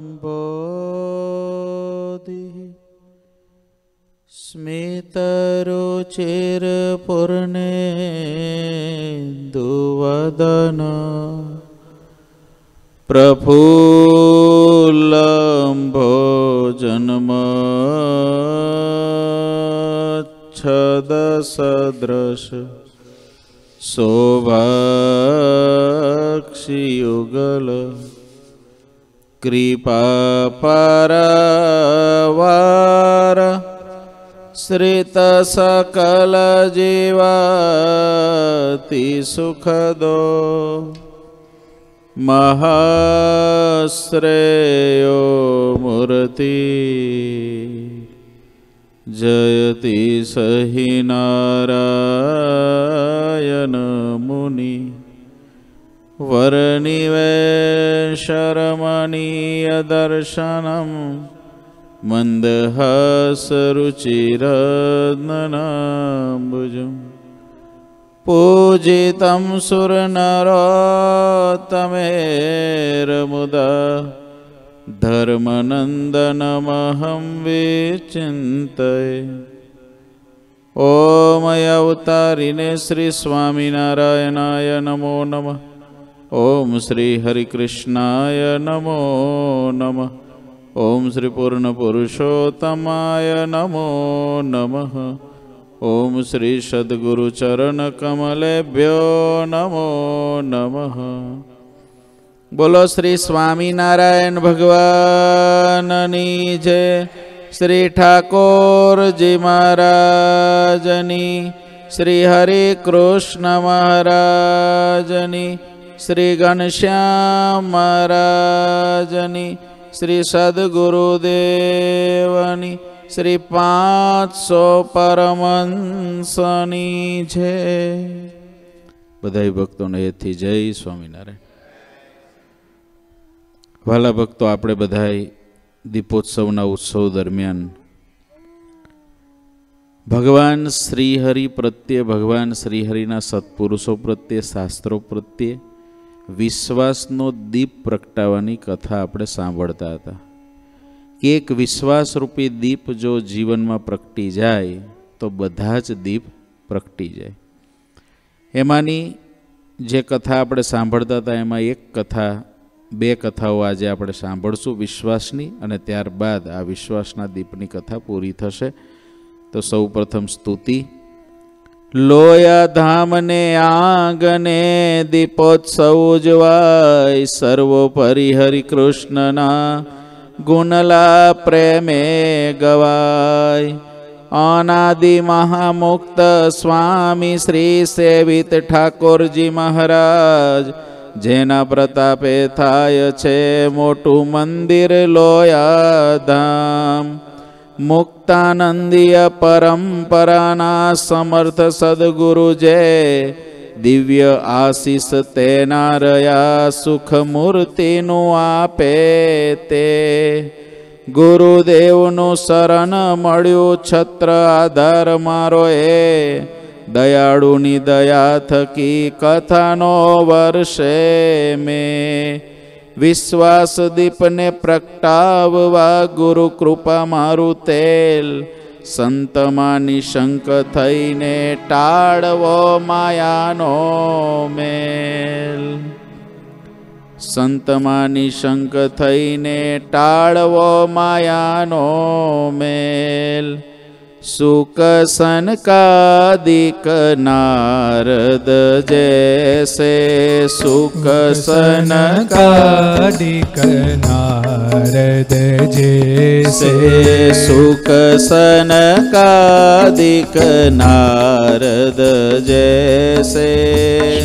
म्बोधिः स्मितरुचिरपुर्णेन्दुवदन। प्रभुलम्भो जन्मच्छदसदृश शोभक्षियुगल। कृपापरवार श्रितसकलजीवाति सुखदो। महाश्रेयो मूर्ति जयति सहि नारायण वर्णिवेशरमणीयदर्शनं मन्दहासरुचिरननाम्बुजम् पूजितं सुरनरोत्तमेरमुदा धर्मनन्दनमहं विचिन्तये। ॐ अवतारिणे श्रीस्वामिनारायणाय नमो नमः ઓમ શ્રી હરિકૃષ્ણાય નમો નમઃ ઓમ શ્રી પૂર્ણ પુરુષોત્તમાય નમો નમઃ ઓમ શ્રી સદગુરુ ચરણ કમલેભ્યો નમો નમઃ બોલો શ્રી સ્વામિનારાયણ ભગવાનની જય શ્રી ઠાકોરજી મહારાજની શ્રી હરે કૃષ્ણ મહારાજની શ્રી ઘનશ્યામ મહારાજની, શ્રી સદગુરુદેવની, શ્રી પાંચસો પરમંશની છે બધા ભક્તોને એથી જય સ્વામિનારાયણ. વાલા ભક્તો, આપણે બધાય દીપોત્સવના ઉત્સવ દરમિયાન ભગવાન શ્રીહરિ પ્રત્યે, ભગવાન શ્રીહરિના સત્પુરુષો પ્રત્યે, શાસ્ત્રો પ્રત્યે વિશ્વાસનો દીપ પ્રગટાવવાની કથા આપણે સાંભળતા હતા. કે એક વિશ્વાસરૂપી દીપ જો જીવનમાં પ્રગટી જાય, તો બધા જ દીપ પ્રગટી જાય. એમાંની જે કથા આપણે સાંભળતા હતા, એમાં એક કથા, બે કથાઓ આજે આપણે સાંભળશું વિશ્વાસની અને ત્યારબાદ આ વિશ્વાસના દીપની કથા પૂરી થશે. તો સૌ પ્રથમ સ્તુતિ લોયા ધામને આંગને દીપોત્સવ ઉજવાય સર્વોપરી હરિકૃષ્ણના ગુણલા પ્રેમે ગવાય. અનાદિ મહામુક્ત સ્વામી શ્રી સેવિત ઠાકોરજી મહારાજ, જેના પ્રતાપે થાય છે મોટું મંદિર લોયા ધામ મુક્તાનંદીય પરંપરાના સમર્થ સદગુરુ જે દિવ્ય આશીષ તેના રહ્યા સુખ મૂર્તિનું આપે તે ગુરુદેવનું શરણ મળ્યું છત્ર આધાર મારો એ દયાળુની દયા થકી કથાનો વર્ષે મેં વિશ્વાસ દીપને પ્રગટાવવા ગુરુ કૃપા મારું તેલ. સંતમાં નિશંક થઈને ટાળવો માયાનો મેલ. સંતમાં નિશંક થઈને ટાળવો માયાનો મેલ. सुखसन का नारद जैसे सुखसन कादक नारद जैसे सुखस का द नारद जे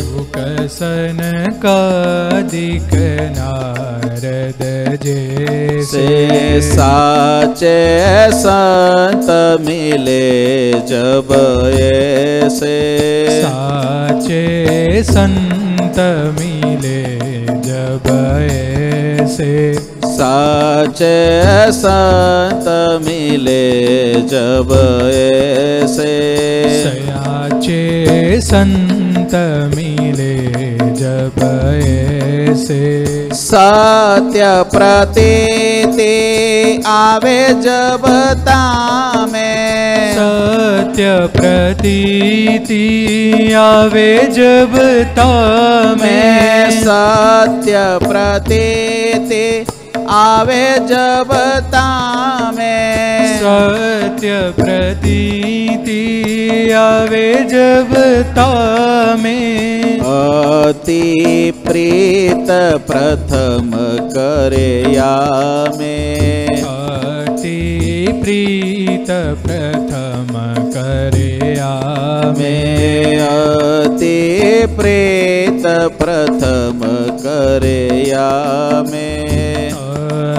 सुखस नारद जैसे से साचे संत मिले जब ऐसे साचे संत मिले जब ऐसे साचे संत मिले जब ऐसे सयाचे संत मिले जब ऐसे सा સત્ય પ્રતે આવે જબતા મેં સત્ય પ્રતીતિ આવે જબતા મેં સત્ય પ્રતે આવે જબતા મેં सत्य प्रतीति आवे जब तामे अति प्रीत प्रथम करे यामे अति प्रीत प्रथम करे आमे में। अति प्रेत प्रथम करे यामे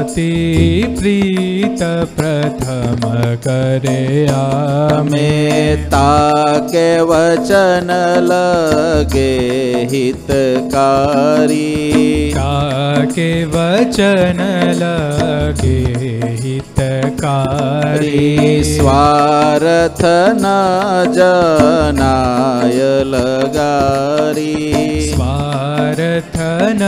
अति प्रीत प्रथम करे आमे। में ताके वचन लगे हितकारी। के वचन लगे हितकारी। स्वार्थ न जनाय लगारी। स्वार्थ न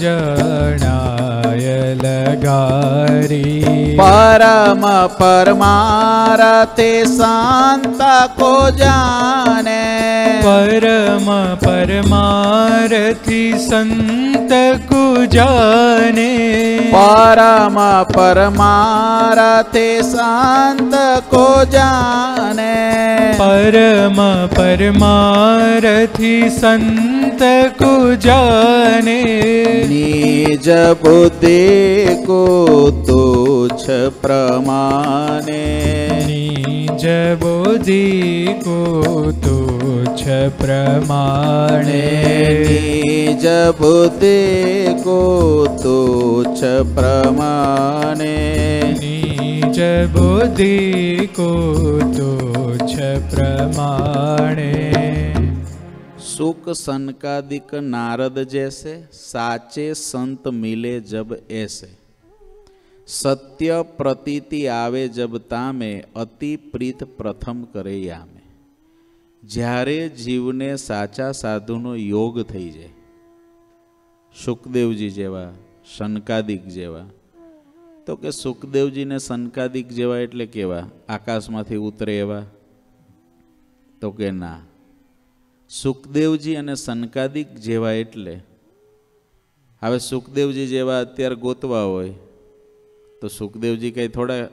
जनाय लगारी परम परमारते शांता को जाने। परम परमारथी संत को जाने। परम परमारते शांत को जाने। परम परमारथी संत को जाने। निज बुद्धि को तुच्छ प्रमाणे। निज बोधि को तुच्छ प्रमाणे। निज बुद्धि को तुच्छ प्रमाणे। निज बुद्धि को तुच्छ प्रमाणे સુક સનકાદિક નારદ જૈસે, સાચે સંત મિલે જબ એસે. સત્ય પ્રતીતિ આવે જબ તામે, અતિ પ્રીત પ્રથમ કરે યામે. જ્યારે જીવને સાચા સાધુનો યોગ થઈ જાય. સુખદેવજી જેવા શનકાદિક જેવા. તો કે સુખદેવજીને શનકાદિક જેવા એટલે કેવા? આકાશમાંથી ઉતરે એવા? તો કે ના. સુખદેવજી અને સનકાદિક જેવા એટલે, હવે સુખદેવજી જેવા અત્યારે ગોતવા હોય, તો સુખદેવજી કંઈ થોડા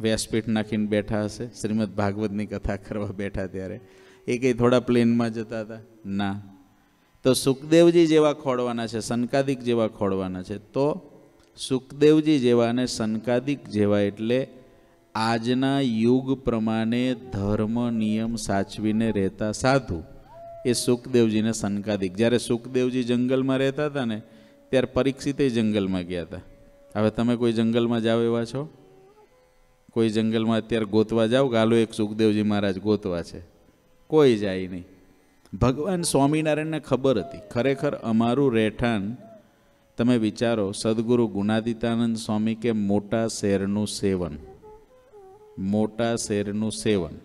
વ્યાસપીઠ નાખીને બેઠા હશે? શ્રીમદ ભાગવતની કથા કરવા બેઠા ત્યારે. એ કંઈ થોડા પ્લેનમાં જતા હતા? ના. તો સુખદેવજી જેવા ખોડવાના છે, સનકાદિક જેવા ખોડવાના છે. તો સુખદેવજી જેવા અને સનકાદિક જેવા એટલે આજના યુગ પ્રમાણે ધર્મ, નિયમ સાચવીને રહેતા સાધુ એ સુખદેવજીને સંકાદિક જ્યારે સુખદેવજી જંગલમાં રહેતા હતા ને, ત્યારે પરીક્ષિતે જંગલમાં ગયા હતા. હવે તમે કોઈ જંગલમાં જાઓ એવા છો? કોઈ જંગલમાં અત્યારે ગોતવા જાઓ ગાલો એક સુખદેવજી મહારાજ ગોતવા છે? કોઈ જાય નહીં. ભગવાન સ્વામિનારાયણને ખબર હતી. ખરેખર અમારું રહેઠાણ, તમે વિચારો, સદગુરુ ગુણાદિતાનંદ સ્વામી કે મોટા શેરનું સેવન. મોટા શેરનું સેવન.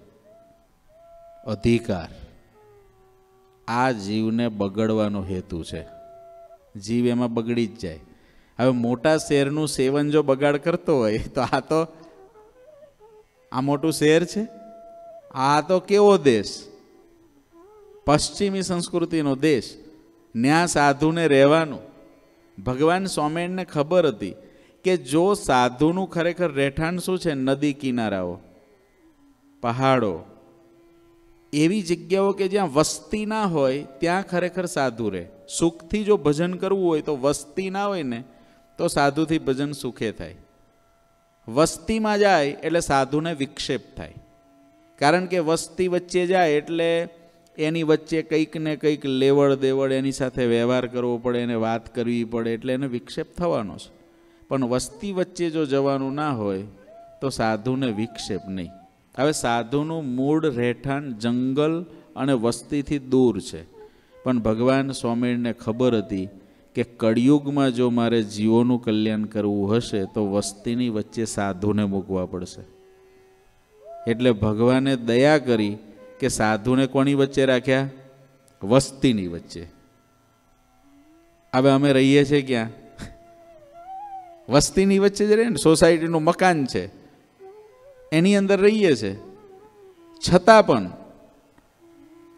અધિકાર. આ જીવને બગડવાનો હેતુ છે. જીવ એમાં બગડી જ જાય. હવે મોટા શેરનું સેવન જો બગાડ કરતો હોય, તો આ તો, આ મોટું શેર છે? આ તો કેવો દેશ? પશ્ચિમી સંસ્કૃતિનો દેશ. ન્યા સાધુને રહેવાનું. ભગવાન સ્વામિનારાયણને ખબર હતી કે જો સાધુનું ખરેખર રહેઠાણ શું છે? નદી કિનારાઓ, પહાડો. એવી જગ્યાઓ કે જ્યાં વસ્તી ના હોય, ત્યાં ખરેખર સાધુ રહે. સુખથી જો ભજન કરવું હોય તો વસ્તી ના હોય ને, તો સાધુથી ભજન સુખે થાય. વસ્તીમાં જાય એટલે સાધુને વિક્ષેપ થાય. કારણ કે વસ્તી વચ્ચે જાય એટલે એની વચ્ચે કંઈક ને કંઈક લેવડ દેવડ એની સાથે વ્યવહાર કરવો પડે, એને વાત કરવી પડે એટલે એને વિક્ષેપ થવાનો છે. પણ વસ્તી વચ્ચે જો જવાનું ના હોય, તો સાધુને વિક્ષેપ નહીં. હવે સાધુનું મૂળ રહેઠાણ જંગલ અને વસ્તીથી દૂર છે. પણ ભગવાન સ્વામીને ખબર હતી કે કળિયુગમાં જો મારે જીવોનું કલ્યાણ કરવું હશે, તો વસ્તીની વચ્ચે સાધુને મૂકવા પડશે. એટલે ભગવાને દયા કરી કે સાધુને કોની વચ્ચે રાખ્યા? વસ્તીની વચ્ચે. હવે અમે રહીએ છીએ ક્યાં? વસ્તીની વચ્ચે જ રહે ને, સોસાયટીનું મકાન છે, એની અંદર રહીએ છે. છતાં પણ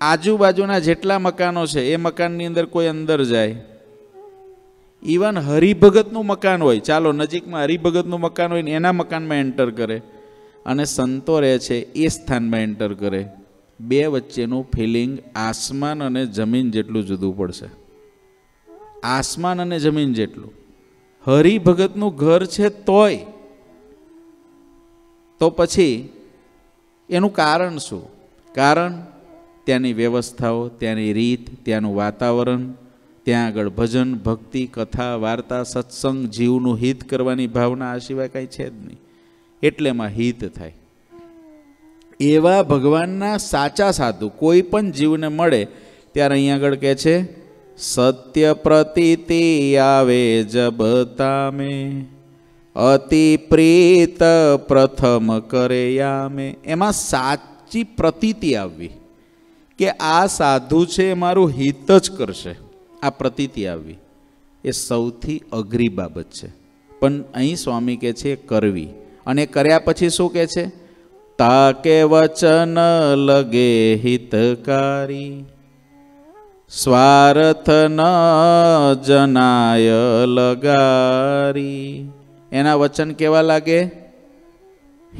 આજુબાજુના જેટલા મકાનો છે, એ મકાનની અંદર કોઈ અંદર જાય. ઇવન હરિભગતનું મકાન હોય, ચાલો નજીકમાં હરિભગતનું મકાન હોય ને, એના મકાનમાં એન્ટર કરે. અને સંતો રહે છે, એ સ્થાનમાં એન્ટર કરે. બે વચ્ચેનું ફિલિંગ આસમાન અને જમીન જેટલું જુદું પડશે. આસમાન અને જમીન જેટલું. હરિભગતનું ઘર છે તોય. તો પછી એનું કારણ શું? કારણ ત્યાંની વ્યવસ્થાઓ, ત્યાંની રીત, ત્યાંનું વાતાવરણ, ત્યાં આગળ ભજન, ભક્તિ, કથા, વાર્તા, સત્સંગ, જીવનું હિત કરવાની ભાવના આ સિવાય કાંઈ છે જ નહીં. એટલે એમાં હિત થાય. એવા ભગવાનના સાચા સાધુ કોઈ પણ જીવને મળે, ત્યારે અહીંયા આગળ કહે છે સત્ય પ્રતીતિ આવે જબતામે અતિ પ્રીત પ્રથમ કરે યામે. એમાં સાચી પ્રતીતિ આવવી કે આ સાધુ છે એ મારું હિત જ કરશે. આ પ્રતીતિ આવવી એ સૌથી અઘરી બાબત છે. પણ અહીં સ્વામી કહે છે, કરવી. અને કર્યા પછી શું કહે છે? તાકે વચન લગે હિતકારી. સ્વાર્થ ન જનાય લગારી. એના વચન કેવા લાગે?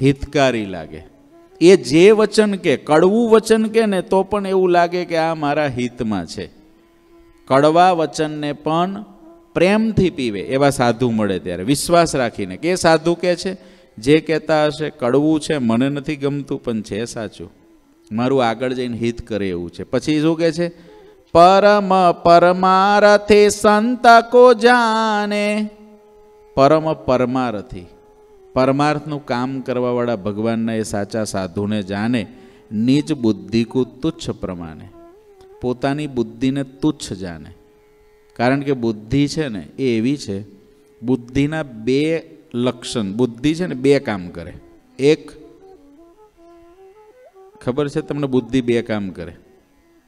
હિતકારી લાગે. એ જે વચન કે, કડવું વચન કે ને, તો પણ એવું લાગે કે આ મારા હિતમાં છે. કડવા વચનને પણ પ્રેમથી પીવે, એવા સાધુ મળે ત્યારે. વિશ્વાસ રાખીને. કે સાધુ કે છે? જે કહેતા હશે, કડવું છે, મને નથી ગમતું, પણ છે સાચું. મારું આગળ જઈને હિત કરે એવું છે. પછી શું કહે છે? પરમ પરમારથી સંત કો જાને પરમ પરમારથી. પરમાર્થનું કામ કરવાવાળા ભગવાનના એ સાચા સાધુને જાણે નિજ બુદ્ધિ કુ તુચ્છ પ્રમાણે. પોતાની બુદ્ધિને તુચ્છ જાણે. કારણ કે બુદ્ધિ છે ને, એ એવી છે, બુદ્ધિના બે લક્ષણ, બુદ્ધિ છે ને, બે કામ કરે. એક, ખબર છે તમને બુદ્ધિ બે કામ કરે?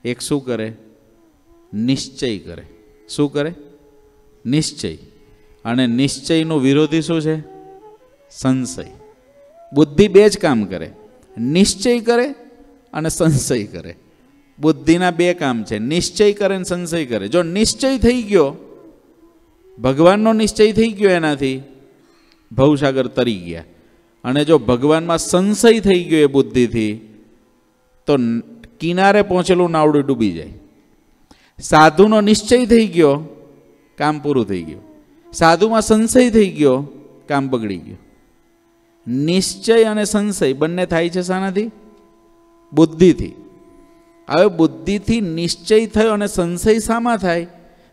એક શું કરે? નિશ્ચય કરે. શું કરે? નિશ્ચય. અને નિશ્ચયનો વિરોધી શું છે? સંશય. બુદ્ધિ બે જ કામ કરે. નિશ્ચય કરે અને સંશય કરે. બુદ્ધિના બે કામ છે. નિશ્ચય કરે ને સંશય કરે. જો નિશ્ચય થઈ ગયો, ભગવાનનો નિશ્ચય થઈ ગયો એનાથી, ભવસાગર તરી ગયા. અને જો ભગવાનમાં સંશય થઈ ગયો એ બુદ્ધિથી, તો કિનારે પહોંચેલું નાવડું ડૂબી જાય. સાધુનો નિશ્ચય થઈ ગયો, કામ પૂરું થઈ ગયું. સાધુમાં સંશય થઈ ગયો, કામ બગડી ગયું. નિશ્ચય અને સંશય બંને થાય છે શાનાથી? બુદ્ધિથી. હવે બુદ્ધિથી નિશ્ચય થયો અને સંશય શામાં થાય?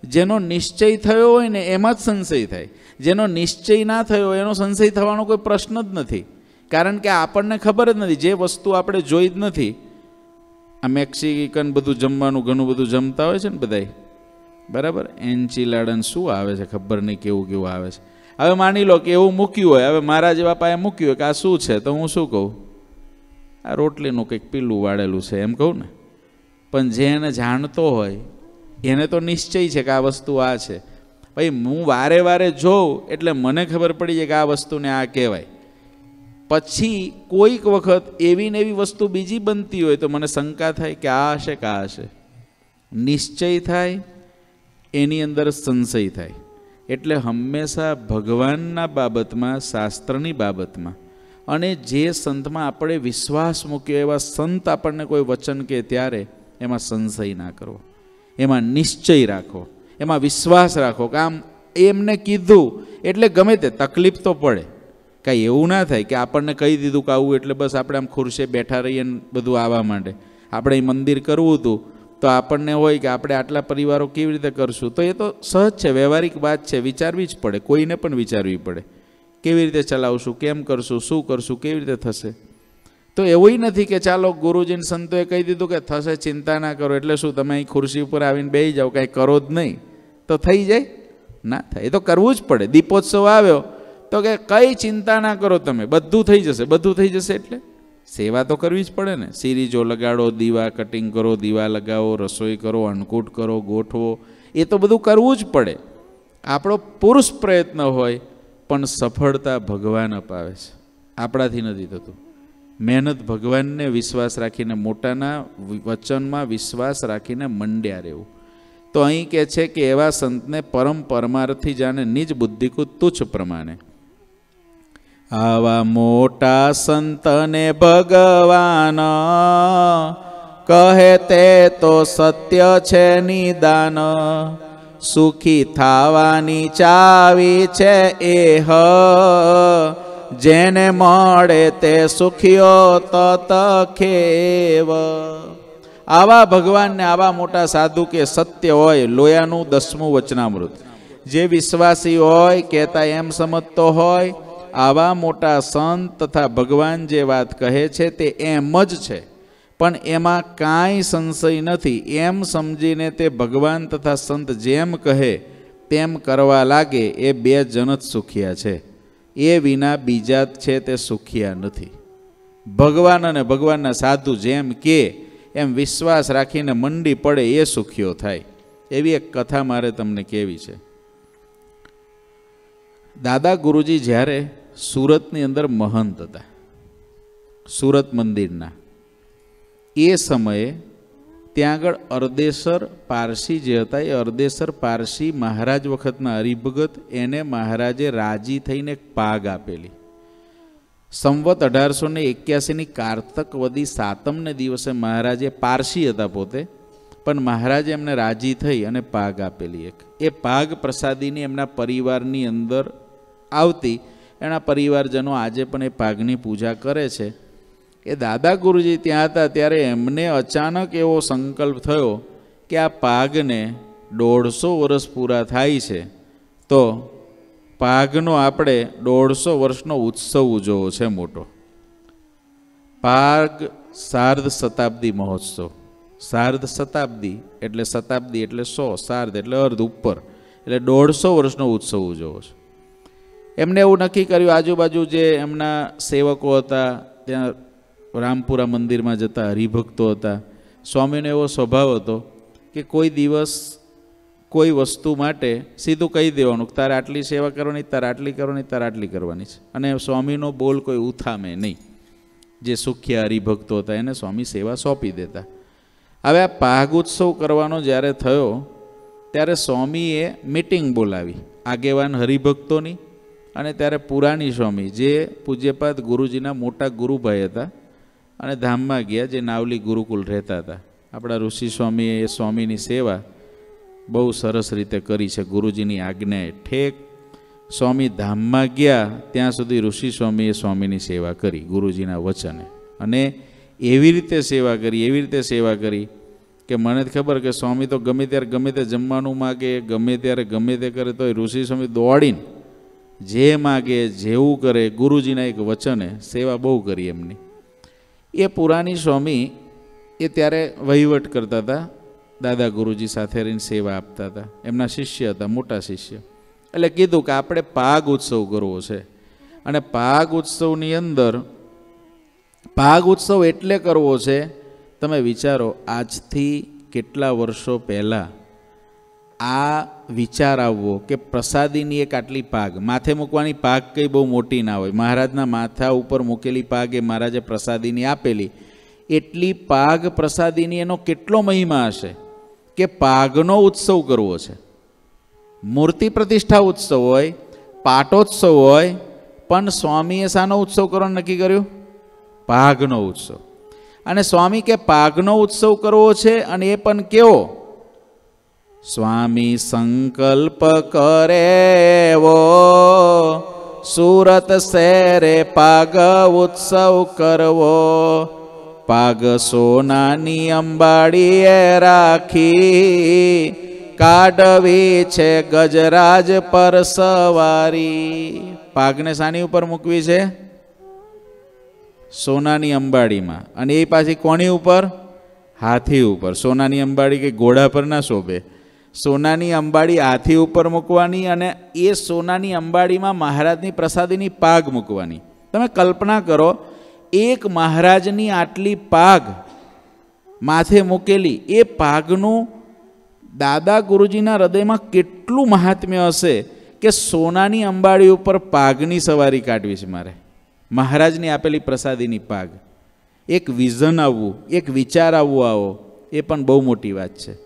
જેનો નિશ્ચય થયો હોય ને એમાં જ સંશય થાય. જેનો નિશ્ચય ના થયો એનો સંશય થવાનો કોઈ પ્રશ્ન જ નથી. કારણ કે આપણને ખબર જ નથી. જે વસ્તુ આપણે જોઈ જ નથી આ મેક્સિકન બધું જમવાનું ઘણું બધું જમતા હોય છે ને બધાય. બરાબર? એન્ચીલાડન શું આવે છે? ખબર નહીં કેવું કેવું આવે છે. હવે માની લો કે એવું મૂક્યું હોય. હવે મારા જેવા પાયે મૂક્યું હોય કે આ શું છે? તો હું શું કહું? આ રોટલીનું કંઈક પીલું વાળેલું છે, એમ કહું ને. પણ જે એને જાણતો હોય, એને તો નિશ્ચય છે કે આ વસ્તુ આ છે. ભાઈ, હું વારે વારે જોઉં એટલે મને ખબર પડી જાય કે આ વસ્તુને આ કહેવાય. પછી કોઈક વખત એવી ને એવી વસ્તુ બીજી બનતી હોય તો મને શંકા થાય કે આ હશે કે હશે. નિશ્ચય થાય, એની અંદર સંશય થાય. એટલે હંમેશા ભગવાનના બાબતમાં, શાસ્ત્રની બાબતમાં અને જે સંતમાં આપણે વિશ્વાસ મૂક્યો, એવા સંત આપણને કોઈ વચન કે ત્યારે એમાં સંશય ના કરવો. એમાં નિશ્ચય રાખો એમાં વિશ્વાસ રાખો કે આમ એમને કીધું, એટલે ગમે તે તકલીફ તો પડે. કાંઈ એવું ના થાય કે આપણને કહી દીધું કે આવું એટલે બસ આપણે આમ ખુરશે બેઠા રહીએ ને બધું આવવા માંડે. આપણે મંદિર કરવું હતું તો આપણને હોય કે આપણે આટલા પરિવારો કેવી રીતે કરશું? તો એ તો સહજ છે, વ્યવહારિક વાત છે, વિચારવી જ પડે, કોઈને પણ વિચારવી પડે. કેવી રીતે ચલાવશું, કેમ કરશું, શું કરશું, કેવી રીતે થશે? તો એવું નથી કે ચાલો ગુરુજીને સંતોએ કહી દીધું કે થશે, ચિંતા ના કરો, એટલે શું તમે અહીં ખુરશી ઉપર આવીને બેસી જાઓ, કાંઈ કરો જ નહીં? તો થઈ જાય? ના થાય. એ તો કરવું જ પડે. દીપોત્સવ આવ્યો તો કે કઈ ચિંતા ના કરો તમે, બધું થઈ જશે, બધું થઈ જશે એટલે? સેવા તો કરવી જ પડે ને. સિરીજો લગાડો, દીવા કટિંગ કરો, દીવા લગાવો, રસોઈ કરો, અન્નકૂટ કરો, ગોઠવો. એ તો બધું કરવું જ પડે. આપણો પુરુષ પ્રયત્ન હોય, પણ સફળતા ભગવાન અપાવે છે. આપણાથી નથી થતું. મહેનત ભગવાનને વિશ્વાસ રાખીને, મોટાના વચનમાં વિશ્વાસ રાખીને મંડ્યા રહેવું. તો અહીં કહે છે કે એવા સંતને પરમ પરમાર્થી જાણે નિજ બુદ્ધિકુ તુચ્છ પ્રમાણે. આવા મોટા સંતને ભગવાન. કહે તે તો સત્ય છે નિદાન. સુખી થાવાની ચાવી છે એ હ. જેને મળે તે સુખીઓ તત ખેવ. આવા ભગવાનને આવા મોટા સાધુ કે સત્ય હોય, લોયાનું દસમું વચનામૃત. જે વિશ્વાસી હોય, કહેતા એમ સમજતો હોય આવા મોટા સંત તથા ભગવાન જે વાત કહે છે તે એમ જ છે. પણ એમાં કાંઈ સંશય નથી. એમ સમજીને તે ભગવાન તથા સંત જેમ કહે, તેમ કરવા લાગે એ બે જન જ સુખિયા છે. એ વિના બીજા છે તે સુખિયા નથી. ભગવાન અને ભગવાનના સાધુ જેમ કે, એમ વિશ્વાસ રાખીને મંડી પડે એ સુખીઓ થાય. એવી એક કથા મારે તમને કેવી છે. દાદા ગુરુજી જ્યારે સુરતની અંદર મહંત હતા. સુરત મંદિરના. એ સમયે ત્યાં આગળ અર્દેસર પારસી જે હતા, એ અર્દેસર પારસી મહારાજ વખતના હરિભગત એને મહારાજે રાજી થઈને એક પાગ આપેલી. સંવત અઢારસો ને એક્યાસીની કારતક વદી સાતમને દિવસે મહારાજે પારસી હતા પોતે, પણ મહારાજે એમને રાજી થઈ અને પાગ આપેલી એક. એ પાગ પ્રસાદીની એમના પરિવારની અંદર આવતી એના પરિવારજનો આજે પણ એ પાગની પૂજા કરે છે. એ દાદા ગુરુજી ત્યાં હતા ત્યારે એમને અચાનક એવો સંકલ્પ થયો કે આ પાગને દોઢસો વર્ષ પૂરા થાય છે. તો પાગનો આપણે દોઢસો વર્ષનો ઉત્સવ ઉજવવો છે મોટો. પાગ સાર્ધ શતાબ્દી મહોત્સવ. સાર્ધ શતાબ્દી એટલે શતાબ્દી એટલે સો, સાર્ધ એટલે અર્ધ, ઉપર. એટલે દોઢસો વર્ષનો ઉત્સવ ઉજવો છે. એમને એવું નક્કી કર્યું, આજુબાજુ જે એમના સેવકો હતા, ત્યાં રામપુરા મંદિરમાં જતા હરિભક્તો હતા, સ્વામીનો એવો સ્વભાવ હતો કે કોઈ દિવસ કોઈ વસ્તુ માટે સીધું કહી દેવાનું તારે આટલી સેવા કરવાની, તારે આટલી કરવાની, તારે આટલી કરવાની છે. અને સ્વામીનો બોલ કોઈ ઉથામે નહીં. જે સુખ્યા હરિભક્તો હતા, એને સ્વામી સેવા સોંપી દેતા. હવે આ પાગ ઉત્સવ કરવાનો જ્યારે થયો, ત્યારે સ્વામીએ મિટિંગ બોલાવી, આગેવાન હરિભક્તોની અને ત્યારે પુરાણી સ્વામી જે પૂજ્યપાદ ગુરુજીના મોટા ગુરુભાઈ હતા અને ધામમાં ગયા, જે નાવલી ગુરુકુલ રહેતા હતા. આપણા ઋષિ સ્વામીએ એ સ્વામીની સેવા બહુ સરસ રીતે કરી છે. ગુરુજીની આજ્ઞાએ ઠેક સ્વામી ધામમાં ગયા, ત્યાં સુધી ઋષિ સ્વામીએ સ્વામીની સેવા કરી, ગુરુજીના વચને. અને એવી રીતે સેવા કરી, એવી રીતે સેવા કરી કે મને જ ખબર કે સ્વામી તો ગમે ત્યારે ગમે તે જમવાનું માગે, ગમે ત્યારે ગમે તે કરે તો ઋષિ સ્વામી દોડીને જે માગે, જેવું કરે, ગુરુજીના એક વચને સેવા બહુ કરી એમની. એ પુરાણી સ્વામી એ ત્યારે વહીવટ કરતા હતા, દાદા ગુરુજી સાથે રહીને સેવા આપતા હતા. એમના શિષ્ય હતા, મોટા શિષ્ય. એટલે કીધું કે આપણે પાગ ઉત્સવ કરવો છે. અને પાગ ઉત્સવની અંદર, પાગ ઉત્સવ એટલે કરવો છે, તમે વિચારો, આજથી કેટલા વર્ષો પહેલાં આ વિચાર આવવો કે પ્રસાદીની એક આટલી પાગ, માથે મૂકવાની પાગ કંઈ બહુ મોટી ના હોય. મહારાજના માથા ઉપર મૂકેલી પાગ એ મહારાજે પ્રસાદીની આપેલી. એટલી પાગ પ્રસાદીની એનો કેટલો મહિમા હશે કે પાગનો ઉત્સવ કરવો છે. મૂર્તિ પ્રતિષ્ઠા ઉત્સવ હોય, પાટોત્સવ હોય, પણ સ્વામીએ શાનો ઉત્સવ કરવાનું નક્કી કર્યું? પાગનો ઉત્સવ. અને સ્વામી કે પાગનો ઉત્સવ કરવો છે અને એ પણ કેવો? સ્વામી સંકલ્પ કરેવો. સુરત શેરે પાગ ઉત્સવ કરવો. પાગ સોનાની અંબાડીએ રાખી. કાઢવી છે ગજરાજ પર સવારી. પાગને સાની ઉપર મૂકવી છે? સોનાની અંબાડીમાં. અને એ પાછી કોની ઉપર? હાથી ઉપર. સોનાની અંબાડી કે ઘોડા પર ના શોભે. સોનાની અંબાડી હાથી ઉપર મૂકવાની અને એ સોનાની અંબાડીમાં મહારાજની પ્રસાદીની પાગ મૂકવાની. તમે કલ્પના કરો, એક મહારાજની આટલી પાગ માથે મૂકેલી, એ પાગનું દાદા ગુરુજીના હૃદયમાં કેટલું મહાત્મ્ય હશે કે સોનાની અંબાડી ઉપર પાગની સવારી કાઢવી છે મારે. મહારાજની આપેલી પ્રસાદીની પાગ. એક વિઝન આવવું, એક વિચાર આવવું આવો, એ પણ બહુ મોટી વાત છે.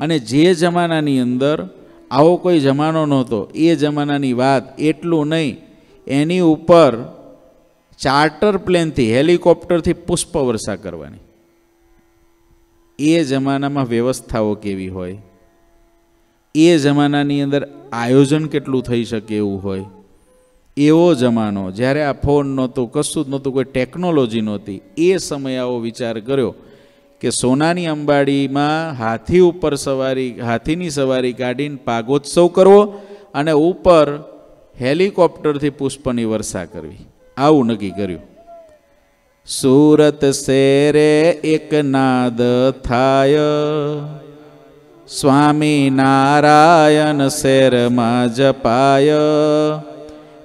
અને જે જમાનાની અંદર આવો કોઈ જમાનો નહોતો, એ જમાનાની વાત એટલું નહીં, એની ઉપર ચાર્ટર પ્લેનથી, હેલિકોપ્ટરથી પુષ્પ વર્ષા કરવાની. એ જમાનામાં વ્યવસ્થાઓ કેવી હોય? એ જમાનાની અંદર આયોજન કેટલું થઈ શકે એવું હોય? એવો જમાનો, જ્યારે આ ફોન નહોતું, કશું જ નહોતું, કોઈ ટેકનોલોજી નહોતી, એ સમયે આવો વિચાર કર્યો કે સોનાની અંબાડીમાં હાથી ઉપર સવારી, હાથીની સવારી કાઢીને પાગોત્સવ કરવો અને ઉપર હેલિકોપ્ટરથી પુષ્પની વર્ષા કરવી. આવું નક્કી કર્યું. સુરત શેરે એક નાદ થાય. સ્વામી નારાયણ શેરમાં જપાય.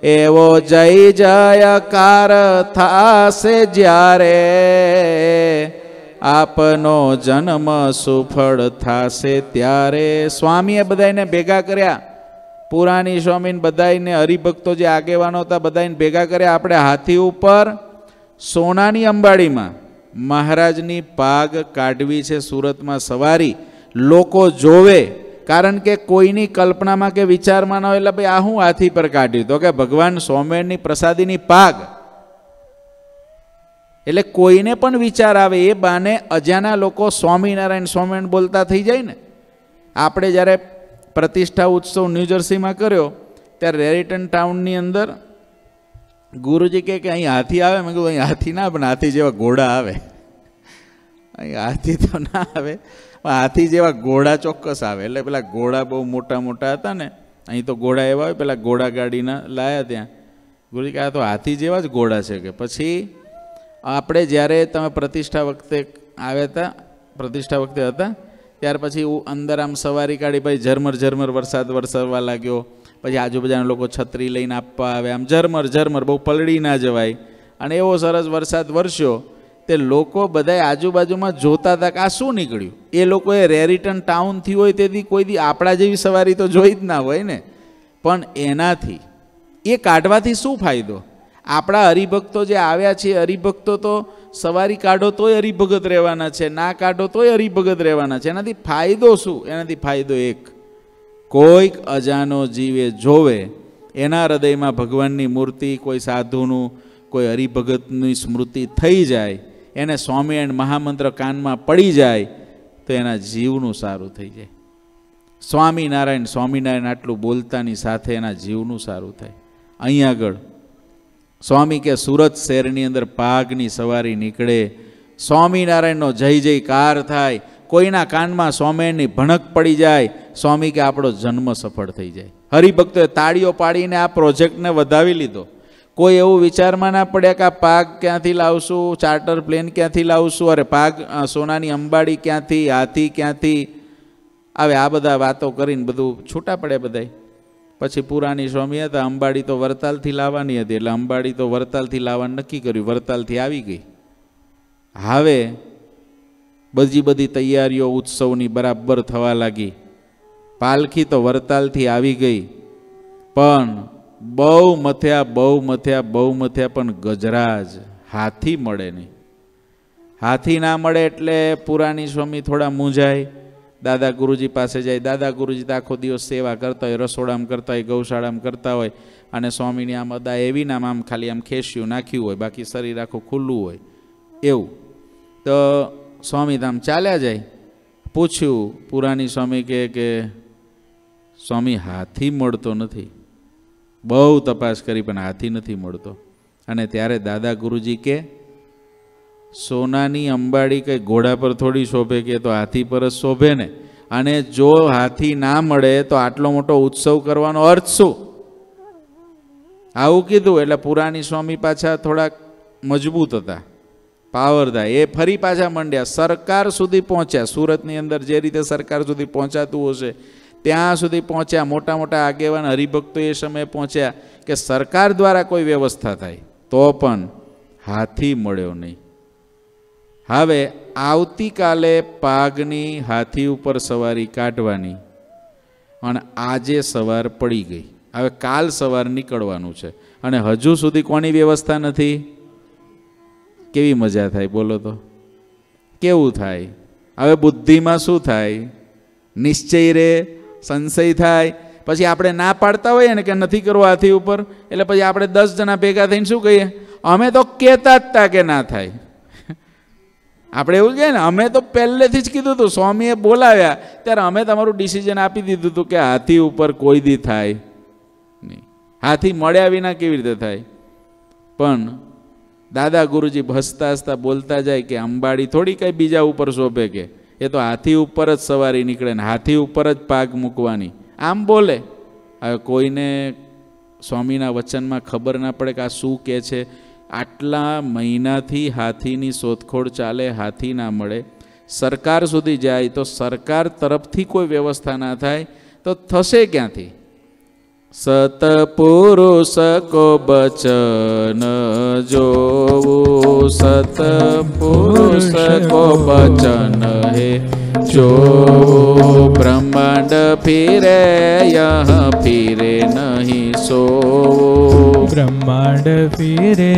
એવો જય જયકાર થાશે જ્યારે આપનો જન્મ સુફળ થાશે ત્યારે. સ્વામીએ બધાને ભેગા કર્યા. પુરાણી સ્વામીને બધાને હરિભક્તો જે આગેવાનો હતા બધાને ભેગા કર્યા આપણે હાથી ઉપર. સોનાની અંબાડીમાં મહારાજની પાગ કાઢવી છે સુરતમાં સવારી. લોકો જોવે. કારણ કે કોઈની કલ્પનામાં કે વિચારમાં ન હોય એટલે ભાઈ આ હું હાથી પર કાઢ્યું. તો કે ભગવાન સોમેરની પ્રસાદીની પાગ. એટલે કોઈને પણ વિચાર આવે, એ બાને અજાના લોકો સ્વામિનારાયણ સ્વામિનારાયણ બોલતા થઈ જાય ને. આપણે જ્યારે પ્રતિષ્ઠા ઉત્સવ ન્યૂજર્સીમાં કર્યો, ત્યારે રેરિટન ટાઉનની અંદર ગુરુજી કહે કે, અહીં હાથી આવે? મેં કીધું, અહીં હાથી ના પણ હાથી જેવા ઘોડા આવે. અહીં હાથી તો ના આવે હાથી જેવા ઘોડા ચોક્કસ આવે. એટલે પેલા ઘોડા બહુ મોટા મોટા હતા ને, અહીં તો ઘોડા એવા હોય, પેલા ઘોડા ગાડીના લાયા ત્યાં. ગુરુજી કહે, આ તો હાથી જેવા જ ઘોડા છે કે. પછી આપણે જ્યારે તમે પ્રતિષ્ઠા વખતે આવ્યા હતા, પ્રતિષ્ઠા વખતે હતા, ત્યાર પછી અંદર આમ સવારી કાઢી પછી ઝરમર ઝરમર વરસાદ વરસાવવા લાગ્યો, પછી આજુબાજુના લોકો છત્રી લઈને આપવા આવે આમ ઝરમર ઝરમર બહુ પલળી ના જવાય. અને એવો સરસ વરસાદ વરસ્યો તે લોકો બધાય આજુબાજુમાં જોતા હતા કે આ શું નીકળ્યું? એ લોકોએ રેરિટન ટાઉનથી હોય તેથી કોઈ દી આપણા જેવી સવારી તો જોઈ જ ના હોય ને. પણ એનાથી, એ કાઢવાથી શું ફાયદો? આપણા હરિભક્તો જે આવ્યા છે, હરિભક્તો તો સવારી કાઢો તોય હરિભગત રહેવાના છે, ના કાઢો તોય હરિભગત રહેવાના છે. એનાથી ફાયદો શું? એનાથી ફાયદો એક. કોઈક અજાનો જીવે જોવે, એના હૃદયમાં ભગવાનની મૂર્તિ, કોઈ સાધુનું, કોઈ હરિભગતની સ્મૃતિ થઈ જાય, એને સ્વામિનારાયણ મહામંત્ર કાનમાં પડી જાય, તો એના જીવનું સારું થઈ જાય. સ્વામિનારાયણ સ્વામિનારાયણ આટલું બોલતાની સાથે એના જીવનું સારું થાય. અહીં આગળ સ્વામી કે સુરત શહેરની અંદર પાગની સવારી નીકળે. સ્વામિનારાયણનો જય જયકાર થાય. કોઈના કાનમાં સ્વામિનારાયણની ભણક પડી જાય, સ્વામી કે આપણો જન્મ સફળ થઈ જાય. હરિભક્તોએ તાળીઓ પાડીને આ પ્રોજેક્ટને વધાવી લીધો. કોઈ એવું વિચારમાં ના પડ્યા કે આ પાગ ક્યાંથી લાવશું, ચાર્ટર પ્લેન ક્યાંથી લાવશું, અરે પાક સોનાની અંબાડી ક્યાંથી, હાથી ક્યાંથી? આવે આ બધા વાતો કરીને બધું છૂટા પડે બધાય. પછી પુરાણી સ્વામી હતા, અંબાડી તો વરતાલથી લાવવાની હતી, એટલે અંબાડી તો વરતાલથી લાવવાનું નક્કી કર્યું, વરતાલથી આવી ગઈ. હવે બધી બધી તૈયારીઓ ઉત્સવની બરાબર થવા લાગી. પાલખી તો વરતાલથી આવી ગઈ, પણ બહુ મથ્યા બહુ મથ્યા બહુ મથ્યા, પણ ગજરાજ હાથી મળે નહીં. હાથી ના મળે એટલે પુરાણી સ્વામી થોડા મૂંઝાય. દાદા ગુરુજી પાસે જાય, દાદા ગુરુજી તો આખો દિવસ સેવા કરતા હોય, રસોડામાં કરતા હોય, ગૌશાળામાં કરતા હોય અને સ્વામીની આમ અદા એવી નામ આમ ખાલી આમ ખેસ્યું, નાખ્યું હોય, બાકી શરીર આખું ખુલ્લું હોય. એવું. તો સ્વામી ધામ ચાલ્યા જાય. પૂછ્યું, પુરાણી સ્વામી કે કે, સ્વામી, હાથી મળતો નથી. બહુ તપાસ કરી, પણ હાથી નથી મળતો. અને ત્યારે દાદા ગુરુજી કે સોનાની અંબાડી કંઈ ઘોડા પર થોડી શોભે કે તો હાથી પર જ શોભે ને? અને જો હાથી ના મળે તો આટલો મોટો ઉત્સવ કરવાનો અર્થ શું? આવું કીધું એટલે પુરાણી સ્વામી પાછા થોડાક મજબૂત હતા પાવરદા એ ફરી પાછા મંડ્યા. સરકાર સુધી પહોંચ્યા. સુરતની અંદર જે રીતે સરકાર સુધી પહોંચાતું હશે, ત્યાં સુધી પહોંચ્યા. મોટા મોટા આગેવાન, હરિભક્તો એ સમયે પહોંચ્યા કે સરકાર દ્વારા કોઈ વ્યવસ્થા થાય. તો પણ હાથી મળ્યો નહીં. હવે આવતીકાલે પાગની હાથી ઉપર સવારી કાઢવાની. અને આજે સવાર પડી ગઈ. હવે કાલ સવાર નીકળવાનું છે. અને હજુ સુધી કોની વ્યવસ્થા નથી? કેવી મજા થાય બોલો તો? કેવું થાય? હવે બુદ્ધિમાં શું થાય? નિશ્ચય રે, સંશય થાય. પછી આપણે ના પાડતા હોઈએ ને કે નથી કરવું હાથી ઉપર, એટલે પછી આપણે દસ જણા ભેગા થઈને શું કહીએ? અમે તો કહેતા જ તા કે ના થાય. આપણે એવું કહે ને, અમે તો પહેલેથી જ કીધું હતું, સ્વામીએ બોલાવ્યા, ત્યારે અમે તમારું ડિસિઝન આપી દીધું હતું કે હાથી ઉપર કોઈ દી થાય નહીં. હાથી મળ્યા વિના કેવી રીતે થાય? પણ દાદા ગુરુજી હસતા હસતા બોલતા જાય કે અંબાડી થોડી કંઈ બીજા ઉપર શોભે કે, એ તો હાથી ઉપર જ સવારી નીકળે ને, હાથી ઉપર જ પાગ મૂકવાની. આમ બોલે. હવે કોઈને સ્વામીના વચનમાં ખબર ના પડે કે આ શું કહે છે આટલા મહિનાથી હાથીની શોધખોળ ચાલે, હાથી ના મળે. સરકાર સુધી જાય તો સરકાર તરફથી કોઈ વ્યવસ્થા ના થાય તો થશે ક્યાંથી? સતપુરુષ કો બચન જોવું. સતપુરુષ કો બચન હે જો બ્રહ્માંડ ફિરે, યહ ફિરે નહીં સો બ્રહ્માંડ ફિરે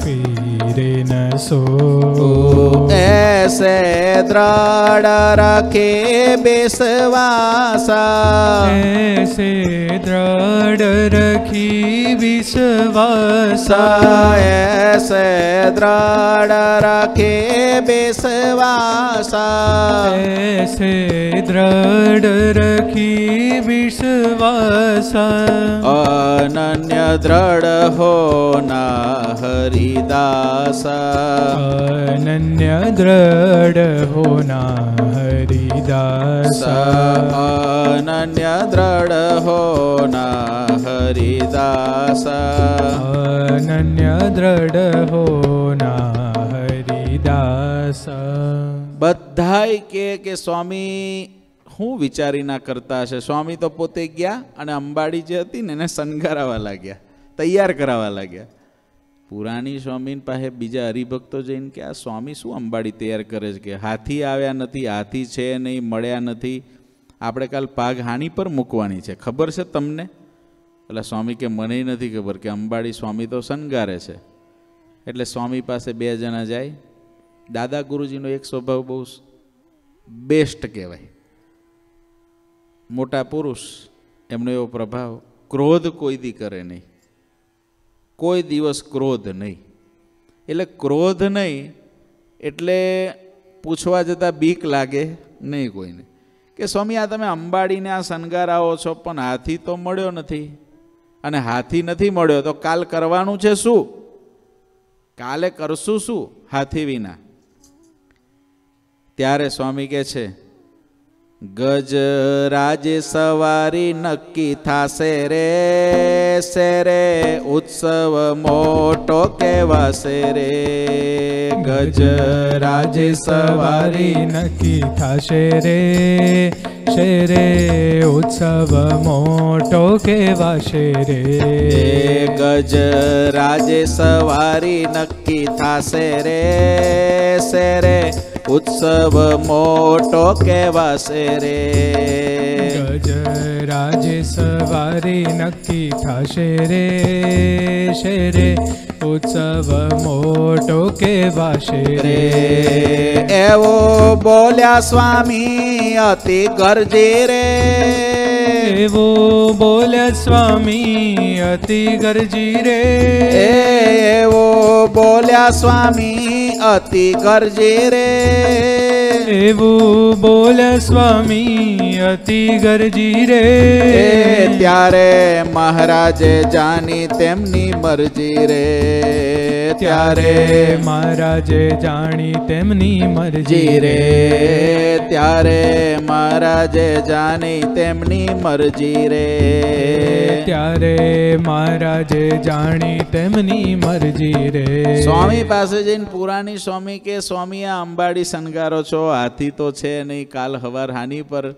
ફિરે રે નસો એસે દ્રઢ રખે વિશ્વાસા. એસે દ્રઢ રખી વિશ્વાસા. એસે દ્રઢ રખે વિશ્વાસા. એસે દ્રઢ રખી વિશ્વાસા. અનન્ય દ્રઢ હો ના હરિદા. હરિદાસા अनन्य दृढ़ होना हरिदास અનન્ય દ્રઢ હો ના હરિદાસા अनन्य दृढ़ होना हरिदास બધાય કે કે સ્વામી હું વિચારી ના કરતા હશે સ્વામી તો પોતે ગયા અને અંબાડી જે હતી ને એને શણગારાવા લાગ્યા તૈયાર કરાવવા લાગ્યા પુરાણી સ્વામી પાસે બીજા હરિભક્તો જઈને કે, આ સ્વામી શું અંબાડી તૈયાર કરે છે કે? હાથી આવ્યા નથી, હાથી છે નહીં, મળ્યા નથી. આપણે કાલ પાગ હાની પર મૂકવાની છે. ખબર છે તમને? એટલે સ્વામી કે, મને નથી ખબર કે અંબાડી સ્વામી તો શણગારે છે. એટલે સ્વામી પાસે બે જણા જાય. દાદા ગુરુજીનો એક સ્વભાવ બહુ બેસ્ટ કહેવાય. મોટા પુરુષ, એમનો એવો પ્રભાવ, ક્રોધ કોઈ દી કરે નહીં. કોઈ દિવસ ક્રોધ નહીં. એટલે ક્રોધ નહીં, એટલે પૂછવા જતાં બીક લાગે નહીં કોઈને. કે સ્વામી, આ તમે અંબાડીને આ શણગાર આવો છો, પણ હાથી તો મળ્યો નથી. અને હાથી નથી મળ્યો, તો કાલ કરવાનું છે શું? કાલે કરશું શું? હાથી વિના. ત્યારે સ્વામી કહે છે ગજ રાજે સવારી નક્કી થાશે રે સેરે ઉત્સવ મોટો કહેવાશે રે. ગજ રાજે સવારી નક્કી થાશે રે શેરે ઉત્સવ મોટો કહેવાશે રે. એ ગજ રાજે સવારી નક્કી થાશે રે સેરે ઉત્સવ મોટો કહેવાશે રે. ગજ રાજે સવારી નક્કી થશે રે શેરે. ઉત્સવ મોટો કહેવાશે રે. એવો બોલ્યા સ્વામી અતિ ગરજે રે. એવો બોલ્યા સ્વામી અતિ ગરજી રે એવો બોલ્યા સ્વામી અતિ ગરજી રે. એવું બોલ્યા સ્વામી અતિ ગરજી રે એ ત્યારે મહારાજે જાની તેમની મરજી રે ત્યારે ત્યારે મહારાજે જાણી તેમની મરજી જી રે રે ત્યારે મહારાજે જાની તેમની મરજી રે ત્યારે મહારાજે જાણી તેમની મરજી રે સ્વામી પાસે જઈને પુરાણી સ્વામી કે સ્વામી આ અંબાડી શણગારો છો હાથી તો છે નહીં, કાલ હવાર હાની પર.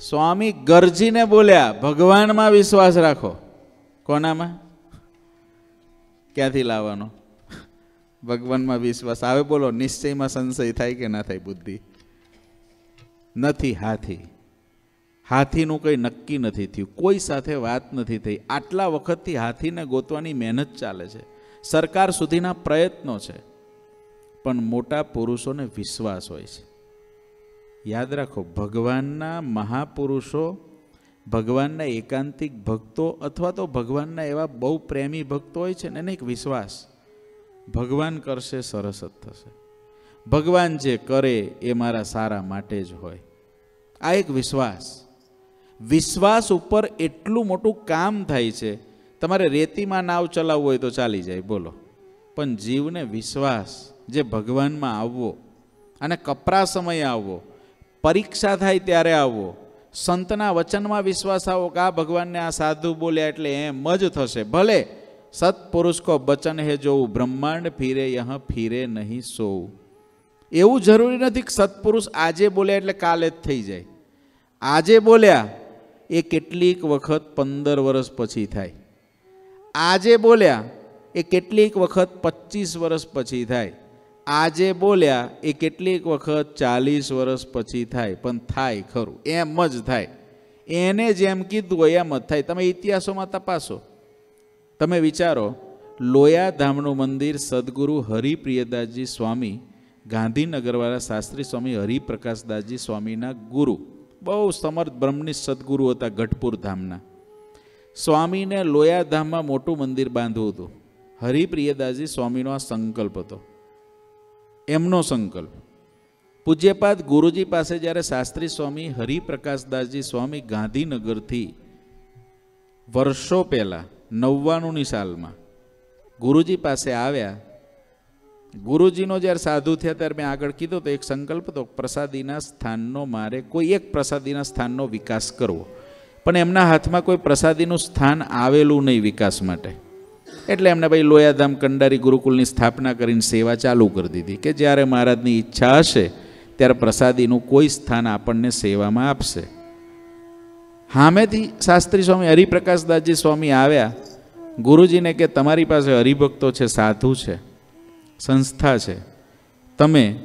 સ્વામી ગરજીને બોલ્યા, ભગવાનમાં વિશ્વાસ રાખો. કોનામાં? ક્યાંથી લાવવાનો? ભગવાનમાં વિશ્વાસ. આવે બોલો, નિશ્ચયમાં સંશય થાય કે ના થાય બુદ્ધિ? નથી હાથી. હાથીનું કંઈ નક્કી નથી થયું. કોઈ સાથે વાત નથી થઈ. આટલા વખતથી હાથીને ગોતવાની મહેનત ચાલે છે. સરકાર સુધીના પ્રયત્નો છે. પણ મોટા પુરુષોને વિશ્વાસ હોય છે. યાદ રાખો, ભગવાનના મહાપુરુષો ભગવાનના એકાંતિક ભક્તો અથવા તો ભગવાનના એવા બહુ પ્રેમી ભક્તો હોય છે ને, એને એક વિશ્વાસ. ભગવાન કરશે, સરસ જ થશે. ભગવાન જે કરે એ મારા સારા માટે જ હોય. આ એક વિશ્વાસ. વિશ્વાસ ઉપર એટલું મોટું કામ થાય છે. તમારે રેતીમાં નાવ ચલાવવું હોય તો ચાલી જાય, બોલો. પણ જીવને વિશ્વાસ, જે ભગવાનમાં આવવો અને કપરા સમયે આવવો પરીક્ષા થાય ત્યારે આવો. સંતના વચનમાં વિશ્વાસ આવો કે આ ભગવાનને આ સાધુ બોલ્યા એટલે એમ જ થશે. ભલે સત્પુરુષ કો બચન હે જોવું બ્રહ્માંડ ફીરે, યહ ફીરે નહીં સોવું એવું જરૂરી નથી કે સત્પુરુષ આજે બોલ્યા એટલે કાલે જ થઈ જાય. આજે બોલ્યા એ કેટલીક વખત પંદર વર્ષ પછી થાય. આજે બોલ્યા એ કેટલીક વખત પચીસ વર્ષ પછી થાય. આજે બોલ્યા, એ કેટલીક વખત ચાલીસ વર્ષ પછી થાય, પણ થાય ખરું, એમ જ થાય. એને જેમ કીધું હોય એમ જ થાય. તમે ઇતિહાસોમાં તપાસો. તમે વિચારો લોયા ધામનું મંદિર સદગુરુ હરિપ્રિયદાસજી સ્વામી, ગાંધીનગરવાળા શાસ્ત્રી સ્વામી હરિપ્રકાશદાસજી સ્વામીના ગુરુ. બહુ સમર્થ બ્રહ્મનિષ્ઠ સદગુરુ હતા ગઢપુર ધામના. સ્વામીને લોયાધામમાં મોટું મંદિર બાંધવું હતું. હરિપ્રિયદાસજી સ્વામીનો આ સંકલ્પ હતો. એમનો સંકલ્પ. પૂજ્યપાદ ગુરુજી પાસે જ્યારે શાસ્ત્રી સ્વામી હરિપ્રકાશદાસજી સ્વામી ગાંધીનગરથી વર્ષો પહેલાં, નવ્વાણુંની સાલમાં ગુરુજી પાસે આવ્યા. ગુરુજીનો જ્યારે સાધુ થયા ત્યારે મેં આગળ કીધું તો એક સંકલ્પ હતો, પ્રસાદીના સ્થાનનો મારે કોઈ એક પ્રસાદીના સ્થાનનો વિકાસ કરવો. પણ એમના હાથમાં કોઈ પ્રસાદીનું સ્થાન આવેલું નહીં વિકાસ માટે. એટલે એમને ભાઈ લોયાધામ કંડારી ગુરુકુલની સ્થાપના કરીને સેવા ચાલુ કરી દીધી કે જ્યારે મહારાજની ઈચ્છા હશે ત્યારે પ્રસાદીનું કોઈ સ્થાન આપણને સેવામાં આપશે. હામેથી શાસ્ત્રી સ્વામી હરિપ્રકાશદાસજી સ્વામી આવ્યા. ગુરુજીને કે તમારી પાસે હરિભક્તો છે, સાધુ છે, સંસ્થા છે. તમે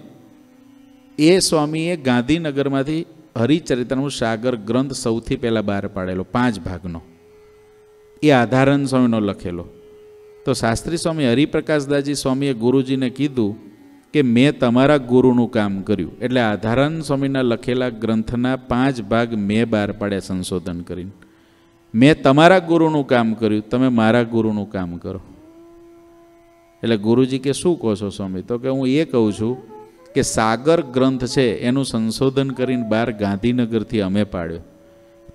એ સ્વામીએ ગાંધીનગરમાંથી હરિચરિત્રનું સાગર ગ્રંથ સૌથી પહેલાં બહાર પાડેલો, પાંચ ભાગનો. એ આધારન સ્વામીનો લખેલો. તો શાસ્ત્રી સ્વામી હરિપ્રકાશદાસજી સ્વામીએ ગુરુજીને કીધું કે મેં તમારા ગુરુનું કામ કર્યું. એટલે આધારાન સ્વામીના લખેલા ગ્રંથના પાંચ ભાગ મેં બહાર પાડ્યા સંશોધન કરીને. મેં તમારા ગુરુનું કામ કર્યું, તમે મારા ગુરુનું કામ કરો. એટલે ગુરુજી કે શું કહો છો સ્વામી? તો કે હું એ કહું છું કે સાગર ગ્રંથ છે, એનું સંશોધન કરીને બહાર ગાંધીનગરથી અમે પાડ્યો.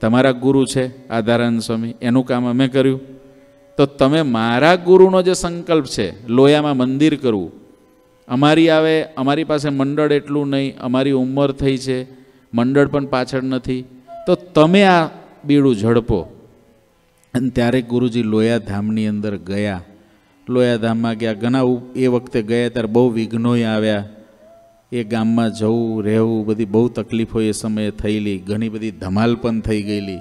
તમારા ગુરુ છે, આધારાન સ્વામી, એનું કામ અમે કર્યું. તો તમે મારા ગુરુનો જે સંકલ્પ છે, લોયામાં મંદિર કરવું, અમારી આવે, અમારી પાસે મંડળ એટલું નહીં, અમારી ઉંમર થઈ છે, મંડળ પણ પાછળ નથી, તો તમે આ બીડું ઝડપો. અને ત્યારે ગુરુજી લોયા ધામની અંદર ગયા. લોયા ધામમાં ગયા. ઘણા એ વખતે ગયા, ત્યારે બહુ વિઘ્નોય આવ્યા. એ ગામમાં જવું, રહેવું બધી બહુ તકલીફો એ સમયે થયેલી. ઘણી બધી ધમાલ પણ થઈ ગયેલી.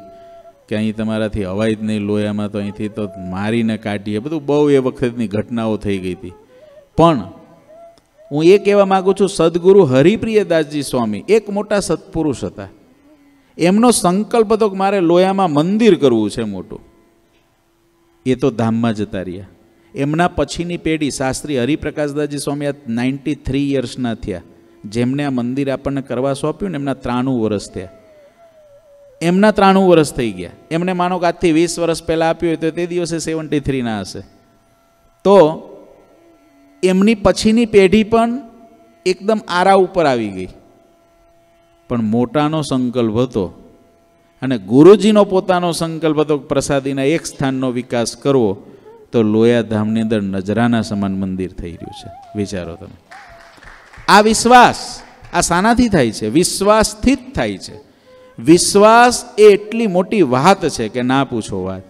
કે અહીં તમારાથી અવાય જ નહીં લોયામાં તો અહીંથી તો મારીને કાઢીએ. બધું બહુ એ વખતની ઘટનાઓ થઈ ગઈ હતી. પણ હું એ કહેવા માગું છું, સદગુરુ હરિપ્રિયદાસજી સ્વામી એક મોટા સત્પુરુષ હતા. એમનો સંકલ્પ હતો કે મારે લોયામાં મંદિર કરવું છે મોટું. એ તો ધામમાં જતા રહ્યા. એમના પછીની પેઢી શાસ્ત્રી હરિપ્રકાશદાસજી સ્વામી આ નાઇન્ટી થ્રી યર્સના થયા. જેમને આ મંદિર આપણને કરવા સોંપ્યું ને એમના ત્રાણું વર્ષ થયા. એમના ત્રાણું વર્ષ થઈ ગયા. એમને માનો કે આજથી વીસ વર્ષ પહેલાં આપ્યું હોય તો તે દિવસે સેવન્ટી થ્રીના હશે. તો એમની પછીની પેઢી પણ એકદમ આરા ઉપર આવી ગઈ. પણ મોટાનો સંકલ્પ હતો અને ગુરુજીનો પોતાનો સંકલ્પ હતો પ્રસાદીના એક સ્થાનનો વિકાસ કરવો, તો લોયા ધામની અંદર નજરાના સમાન મંદિર થઈ રહ્યું છે. વિચારો તમે. આ વિશ્વાસ આ શાનાથી થાય છે. વિશ્વાસથી જ થાય છે. વિશ્વાસ એ એટલી મોટી વાત છે કે ના પૂછો વાત.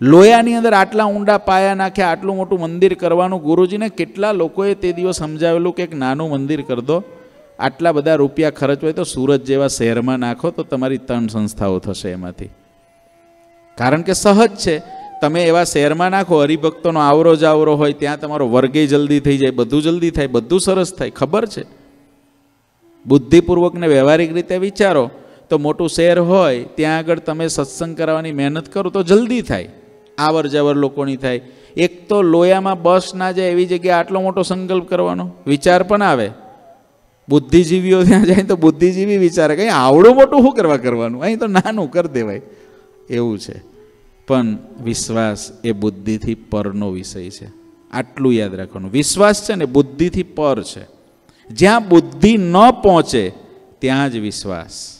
લોયાની અંદર આટલા ઊંડા પાયા નાખ્યા, આટલું મોટું મંદિર કરવાનું ગુરુજીને કેટલા લોકોએ તે દિવસ સમજાવેલું કે એક નાનું મંદિર કરી દો, આટલા બધા રૂપિયા ખર્ચ હોય તો સુરત જેવા શહેરમાં નાખો તો તમારી ત્રણ સંસ્થાઓ થશે એમાંથી. કારણ કે સહજ છે, તમે એવા શહેરમાં નાખો, હરિભક્તોનો આવરો જાવરો હોય, ત્યાં તમારો વર્ગે જલ્દી થઈ જાય, બધું જલ્દી થાય, બધું સરસ થાય, ખબર છે? બુદ્ધિપૂર્વક ને વ્યવહારિક રીતે વિચારો તો મોટું શહેર હોય, ત્યાં આગળ તમે સત્સંગ કરાવવાની મહેનત કરો તો જલ્દી થાય. આવર જવર લોકોની થાય. એક તો લોયામાં બસ ના જાય એવી જગ્યાએ આટલો મોટો સંકલ્પ કરવાનો. વિચાર પણ આવે. બુદ્ધિજીવીઓ ત્યાં જાય તો બુદ્ધિજીવી વિચારે કંઈ આવડું મોટું શું કરવા કરવાનું? અહીં તો નાનું કરી દેવાય. એવું છે. પણ વિશ્વાસ એ બુદ્ધિથી પરનો વિષય છે. આટલું યાદ રાખવાનું. વિશ્વાસ છે ને બુદ્ધિથી પર છે. જ્યાં બુદ્ધિ ન પહોંચે, ત્યાં જ વિશ્વાસ.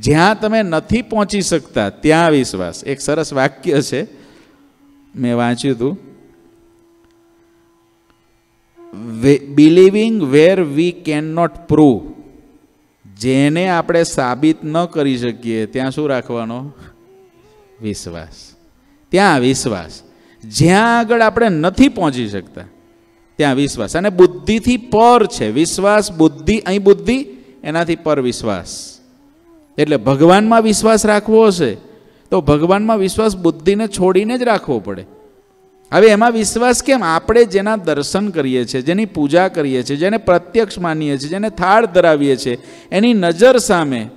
જ્યાં તમે નથી પહોંચી શકતા, ત્યાં વિશ્વાસ. એક સરસ વાક્ય છે. મેં વાંચ્યું હતું. Believing where we can not prove જેને આપણે સાબિત ન કરી શકીએ, ત્યાં શું રાખવાનો? વિશ્વાસ. ત્યાં વિશ્વાસ. જ્યાં આગળ આપણે નથી પહોંચી શકતા, ત્યાં વિશ્વાસ. અને બુદ્ધિથી પર છે. વિશ્વાસ, બુદ્ધિ, અહીં બુદ્ધિ, એનાથી પર વિશ્વાસ. એટલે ભગવાનમાં વિશ્વાસ રાખવો હશે, તો ભગવાનમાં વિશ્વાસ બુદ્ધિને છોડીને જ રાખવો પડે. હવે એમાં વિશ્વાસ કેમ? આપણે જેના દર્શન કરીએ છીએ, જેની પૂજા કરીએ છીએ, જેને પ્રત્યક્ષ માનીએ છીએ, જેને થાળ ધરાવીએ છીએ, એની નજર સામે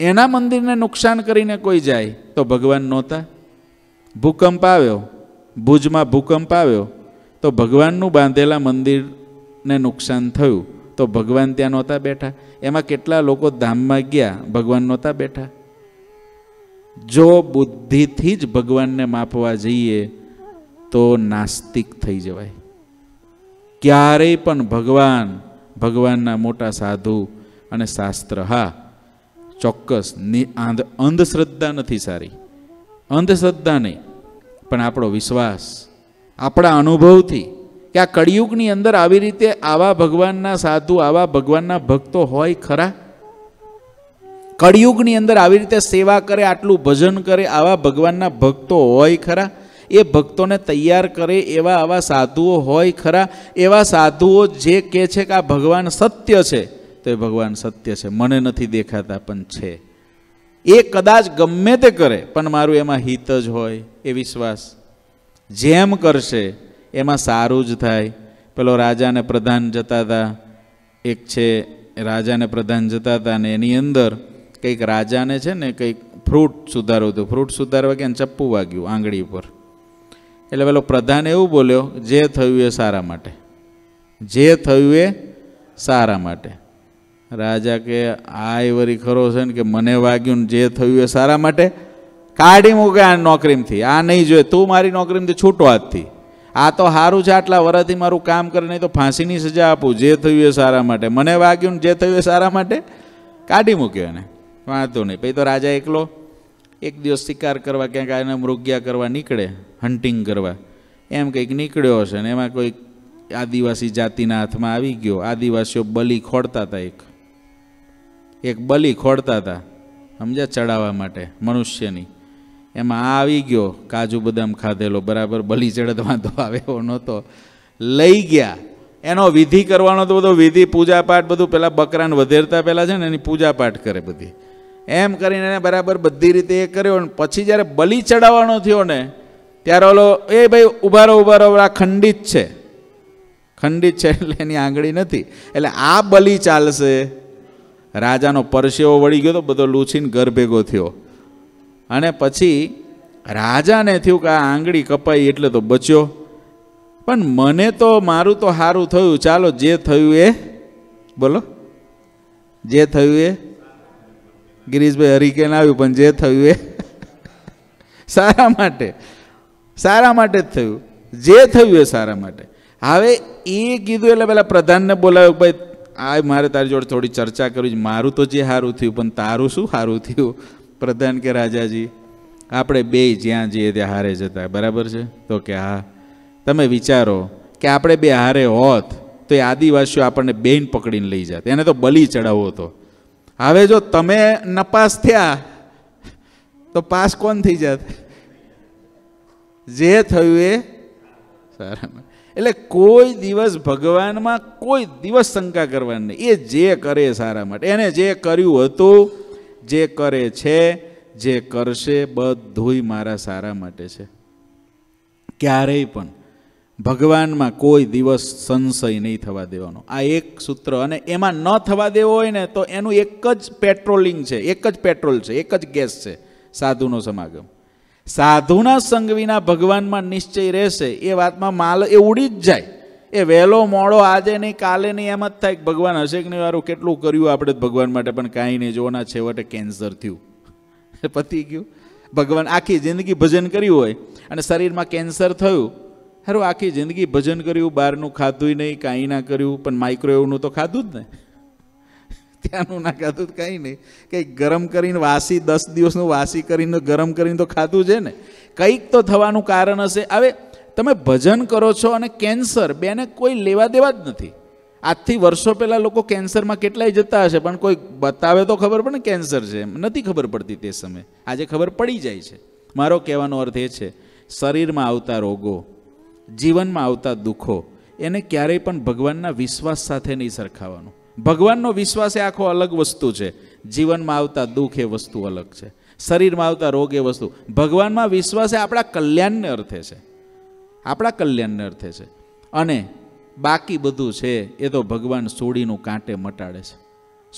એના મંદિરને નુકસાન કરીને કોઈ જાય, તો ભગવાન નહોતા. ભૂકંપ આવ્યો, ભુજમાં ભૂકંપ આવ્યો, તો ભગવાનનું બાંધેલા મંદિરને નુકસાન થયું. તો ભગવાન ત્યાં નહોતા બેઠા. એમાં કેટલા લોકો ધામમાં ગયા, ભગવાન નહોતા બેઠા. જો બુદ્ધિથી જ ભગવાનને માપવા જઈએ, તો નાસ્તિક થઈ જવાય. ક્યારેય પણ ભગવાન, ભગવાનના મોટા સાધુ અને શાસ્ત્ર, હા, ચોક્કસ અંધશ્રદ્ધા નથી સારી. અંધશ્રદ્ધા નહીં, પણ આપણો વિશ્વાસ, આપણા અનુભવથી કે આ કળિયુગની અંદર આવી રીતે આવા ભગવાનના સાધુ, આવા ભગવાનના ભક્તો હોય ખરા? કળિયુગની અંદર આવી રીતે સેવા કરે, આટલું ભજન કરે, આવા ભગવાનના ભક્તો હોય ખરા? એ ભક્તોને તૈયાર કરે એવા આવા સાધુઓ હોય ખરા? એવા સાધુઓ જે કહે છે કે આ ભગવાન સત્ય છે, તો એ ભગવાન સત્ય છે. મને નથી દેખાતા, પણ છે. એ કદાચ ગમે તે કરે, પણ મારું એમાં હિત જ હોય, એ વિશ્વાસ. જેમ કરશે એમાં સારું જ થાય. પેલો રાજાને પ્રધાન જતા હતા. એક છે, રાજાને પ્રધાન જતા હતા ને એની અંદર કંઈક રાજાને છે ને કંઈક ફ્રૂટ સુધારવું હતું. ફ્રૂટ સુધારવા કે ચપ્પુ વાગ્યું આંગળી પર એટલે પેલો પ્રધાન એવું બોલ્યો, જે થયું એ સારા માટે. જે થયું એ સારા માટે. રાજા કે, આ વરી ખરો છે ને કે મને વાગ્યું ને જે થયું એ સારા માટે. કાઢી મૂકે આ નોકરીમાંથી. આ નહીં જોઈએ. તું મારી નોકરીમાંથી છૂટો હાથથી આ તો સારું છે, આટલા વરસથી મારું કામ કરે, નહીં તો ફાંસીની સજા આપું. જે થયું એ સારા માટે. મને વાગ્યું જે થયું એ સારા માટે? કાઢી મૂક્યો એને. વાંધો નહીં, પછી તો રાજા એકલો. એક દિવસ શિકાર કરવા ક્યાંક એને મૃગ્યા કરવા નીકળે હન્ટિંગ કરવા. એમ કંઈક નીકળ્યો હશે ને, એમાં કોઈ આદિવાસી જાતિના હાથમાં આવી ગયો. આદિવાસીઓ બલી ખોડતા હતા એક. એક બલી ખોડતા હતા, સમજ્યા? ચડાવવા માટે, મનુષ્યની. એમાં આવી ગયો. કાજુ બદામ ખાધેલો. બરાબર, બલી ચડત વાંધો આવે એવો નહોતો. લઈ ગયા. એનો વિધિ કરવાનો તો બધો વિધિ, પૂજાપાઠ બધું પહેલાં બકરાને વધેરતા પહેલાં છે ને, એની પૂજાપાઠ કરે બધી. એમ કરીને એને બરાબર બધી રીતે એ કર્યો ને, પછી જ્યારે બલી ચડાવવાનો થયો ને, ત્યારે ઓલો, એ ભાઈ, ઉભારો રહો ઊભા રહો આ ખંડિત છે. ખંડિત છે એટલે એની આંગળી નથી. એટલે આ બલી ચાલશે. રાજાનો પરસેવો વળી ગયો તો બધો લૂછીને ઘર ભેગો થયો. અને પછી રાજાને થયું કે આ આંગળી કપાઈ એટલે તો બચ્યો. પણ મને તો મારું તો સારું થયું. ચાલો, જે થયું એ બોલો. જે થયું એ? ગિરીશભાઈ હરિકેન આવ્યું, પણ જે થયું એ? સારા માટે. સારા માટે જ થયું. જે થયું એ સારા માટે. હવે એ કીધું એટલે પેલા પ્રધાનને બોલાવ્યું, ભાઈ, આ મારે તારી જોડે થોડી ચર્ચા કરવી મારું તો જે સારું થયું, પણ તારું શું સારું થયું? પ્રધાન કે રાજાજી, આપણે બે જ્યાં જઈએ ત્યાં હારે જતા, બરાબર છે? તો કે હા. તમે વિચારો કે આપણે બે હારે હોત તો એ આદિવાસીઓ આપણને બેન પકડીને લઈ જાત. એને તો બલી ચડાવવો હતો. હવે જો તમે નપાસ થયા, તો પાસ કોણ થઈ જાત? જે થયું એ સારામાં એટલે કોઈ દિવસ ભગવાનમાં કોઈ દિવસ શંકા કરવાની નહીં. એ જે કરે સારા માટે. એને જે કર્યું હતું જે કરે છે, જે કરશે, બધુંય મારા સારા માટે છે. ક્યારેય પણ ભગવાનમાં કોઈ દિવસ સંશય નહીં થવા દેવાનો. આ એક સૂત્ર અને એમાં ન થવા દેવો હોય ને તો એનું એક જ પેટ્રોલિંગ છે, એક જ પેટ્રોલ છે, એક જ ગેસ છે, સાધુનો સમાગમ. સાધુના સંગ વિના ભગવાનમાં નિશ્ચય રહેશે, એ વાતમાં માલ એ ઉડી જ જાય. એ વહેલો મોડો આજે નહીં, કાલે નહીં, એમ જ થાય કે ભગવાન હશે કે નહીં વારું કેટલું કર્યું આપણે ભગવાન માટે, પણ કાંઈ નહીં. જોવાના છેવટે કેન્સર થયું. પતી ગયું. ભગવાન આખી જિંદગી ભજન કર્યું હોય અને શરીરમાં કેન્સર થયું. હારું, આખી જિંદગી ભજન કર્યું, બહારનું ખાધું નહીં, કાંઈ ના કર્યું, પણ માઇક્રોવેવનું તો ખાધું જ ને. ત્યાંનું ના ખાધું કંઈ નહીં. કંઈક ગરમ કરીને વાસી, દસ દિવસનું વાસી કરીને ગરમ કરીને તો ખાધું છે ને. કંઈક તો થવાનું કારણ હશે. હવે તમે ભજન કરો છો અને કેન્સર બેને કોઈ લેવા દેવા જ નથી. આજથી વર્ષો પહેલાં લોકો કેન્સરમાં કેટલાય જતા હશે, પણ કોઈ બતાવે તો ખબર પડે કેન્સર છે એમ. નથી ખબર પડતી તે સમયે. આજે ખબર પડી જાય છે. મારો કહેવાનો અર્થ એ છે, શરીરમાં આવતા રોગો, જીવનમાં આવતા દુઃખો, એને ક્યારેય પણ ભગવાનના વિશ્વાસ સાથે નહીં સરખાવાનું. ભગવાનનો વિશ્વાસ એ આખો અલગ વસ્તુ છે. જીવનમાં આવતા દુઃખ એ વસ્તુ અલગ છે. શરીરમાં આવતા રોગ એ વસ્તુ. ભગવાનમાં વિશ્વાસ એ આપણા કલ્યાણને અર્થે છે. આપણા કલ્યાણને અર્થે છે. અને બાકી બધું છે એ તો ભગવાન સોડીનું કાંટે મટાડે છે.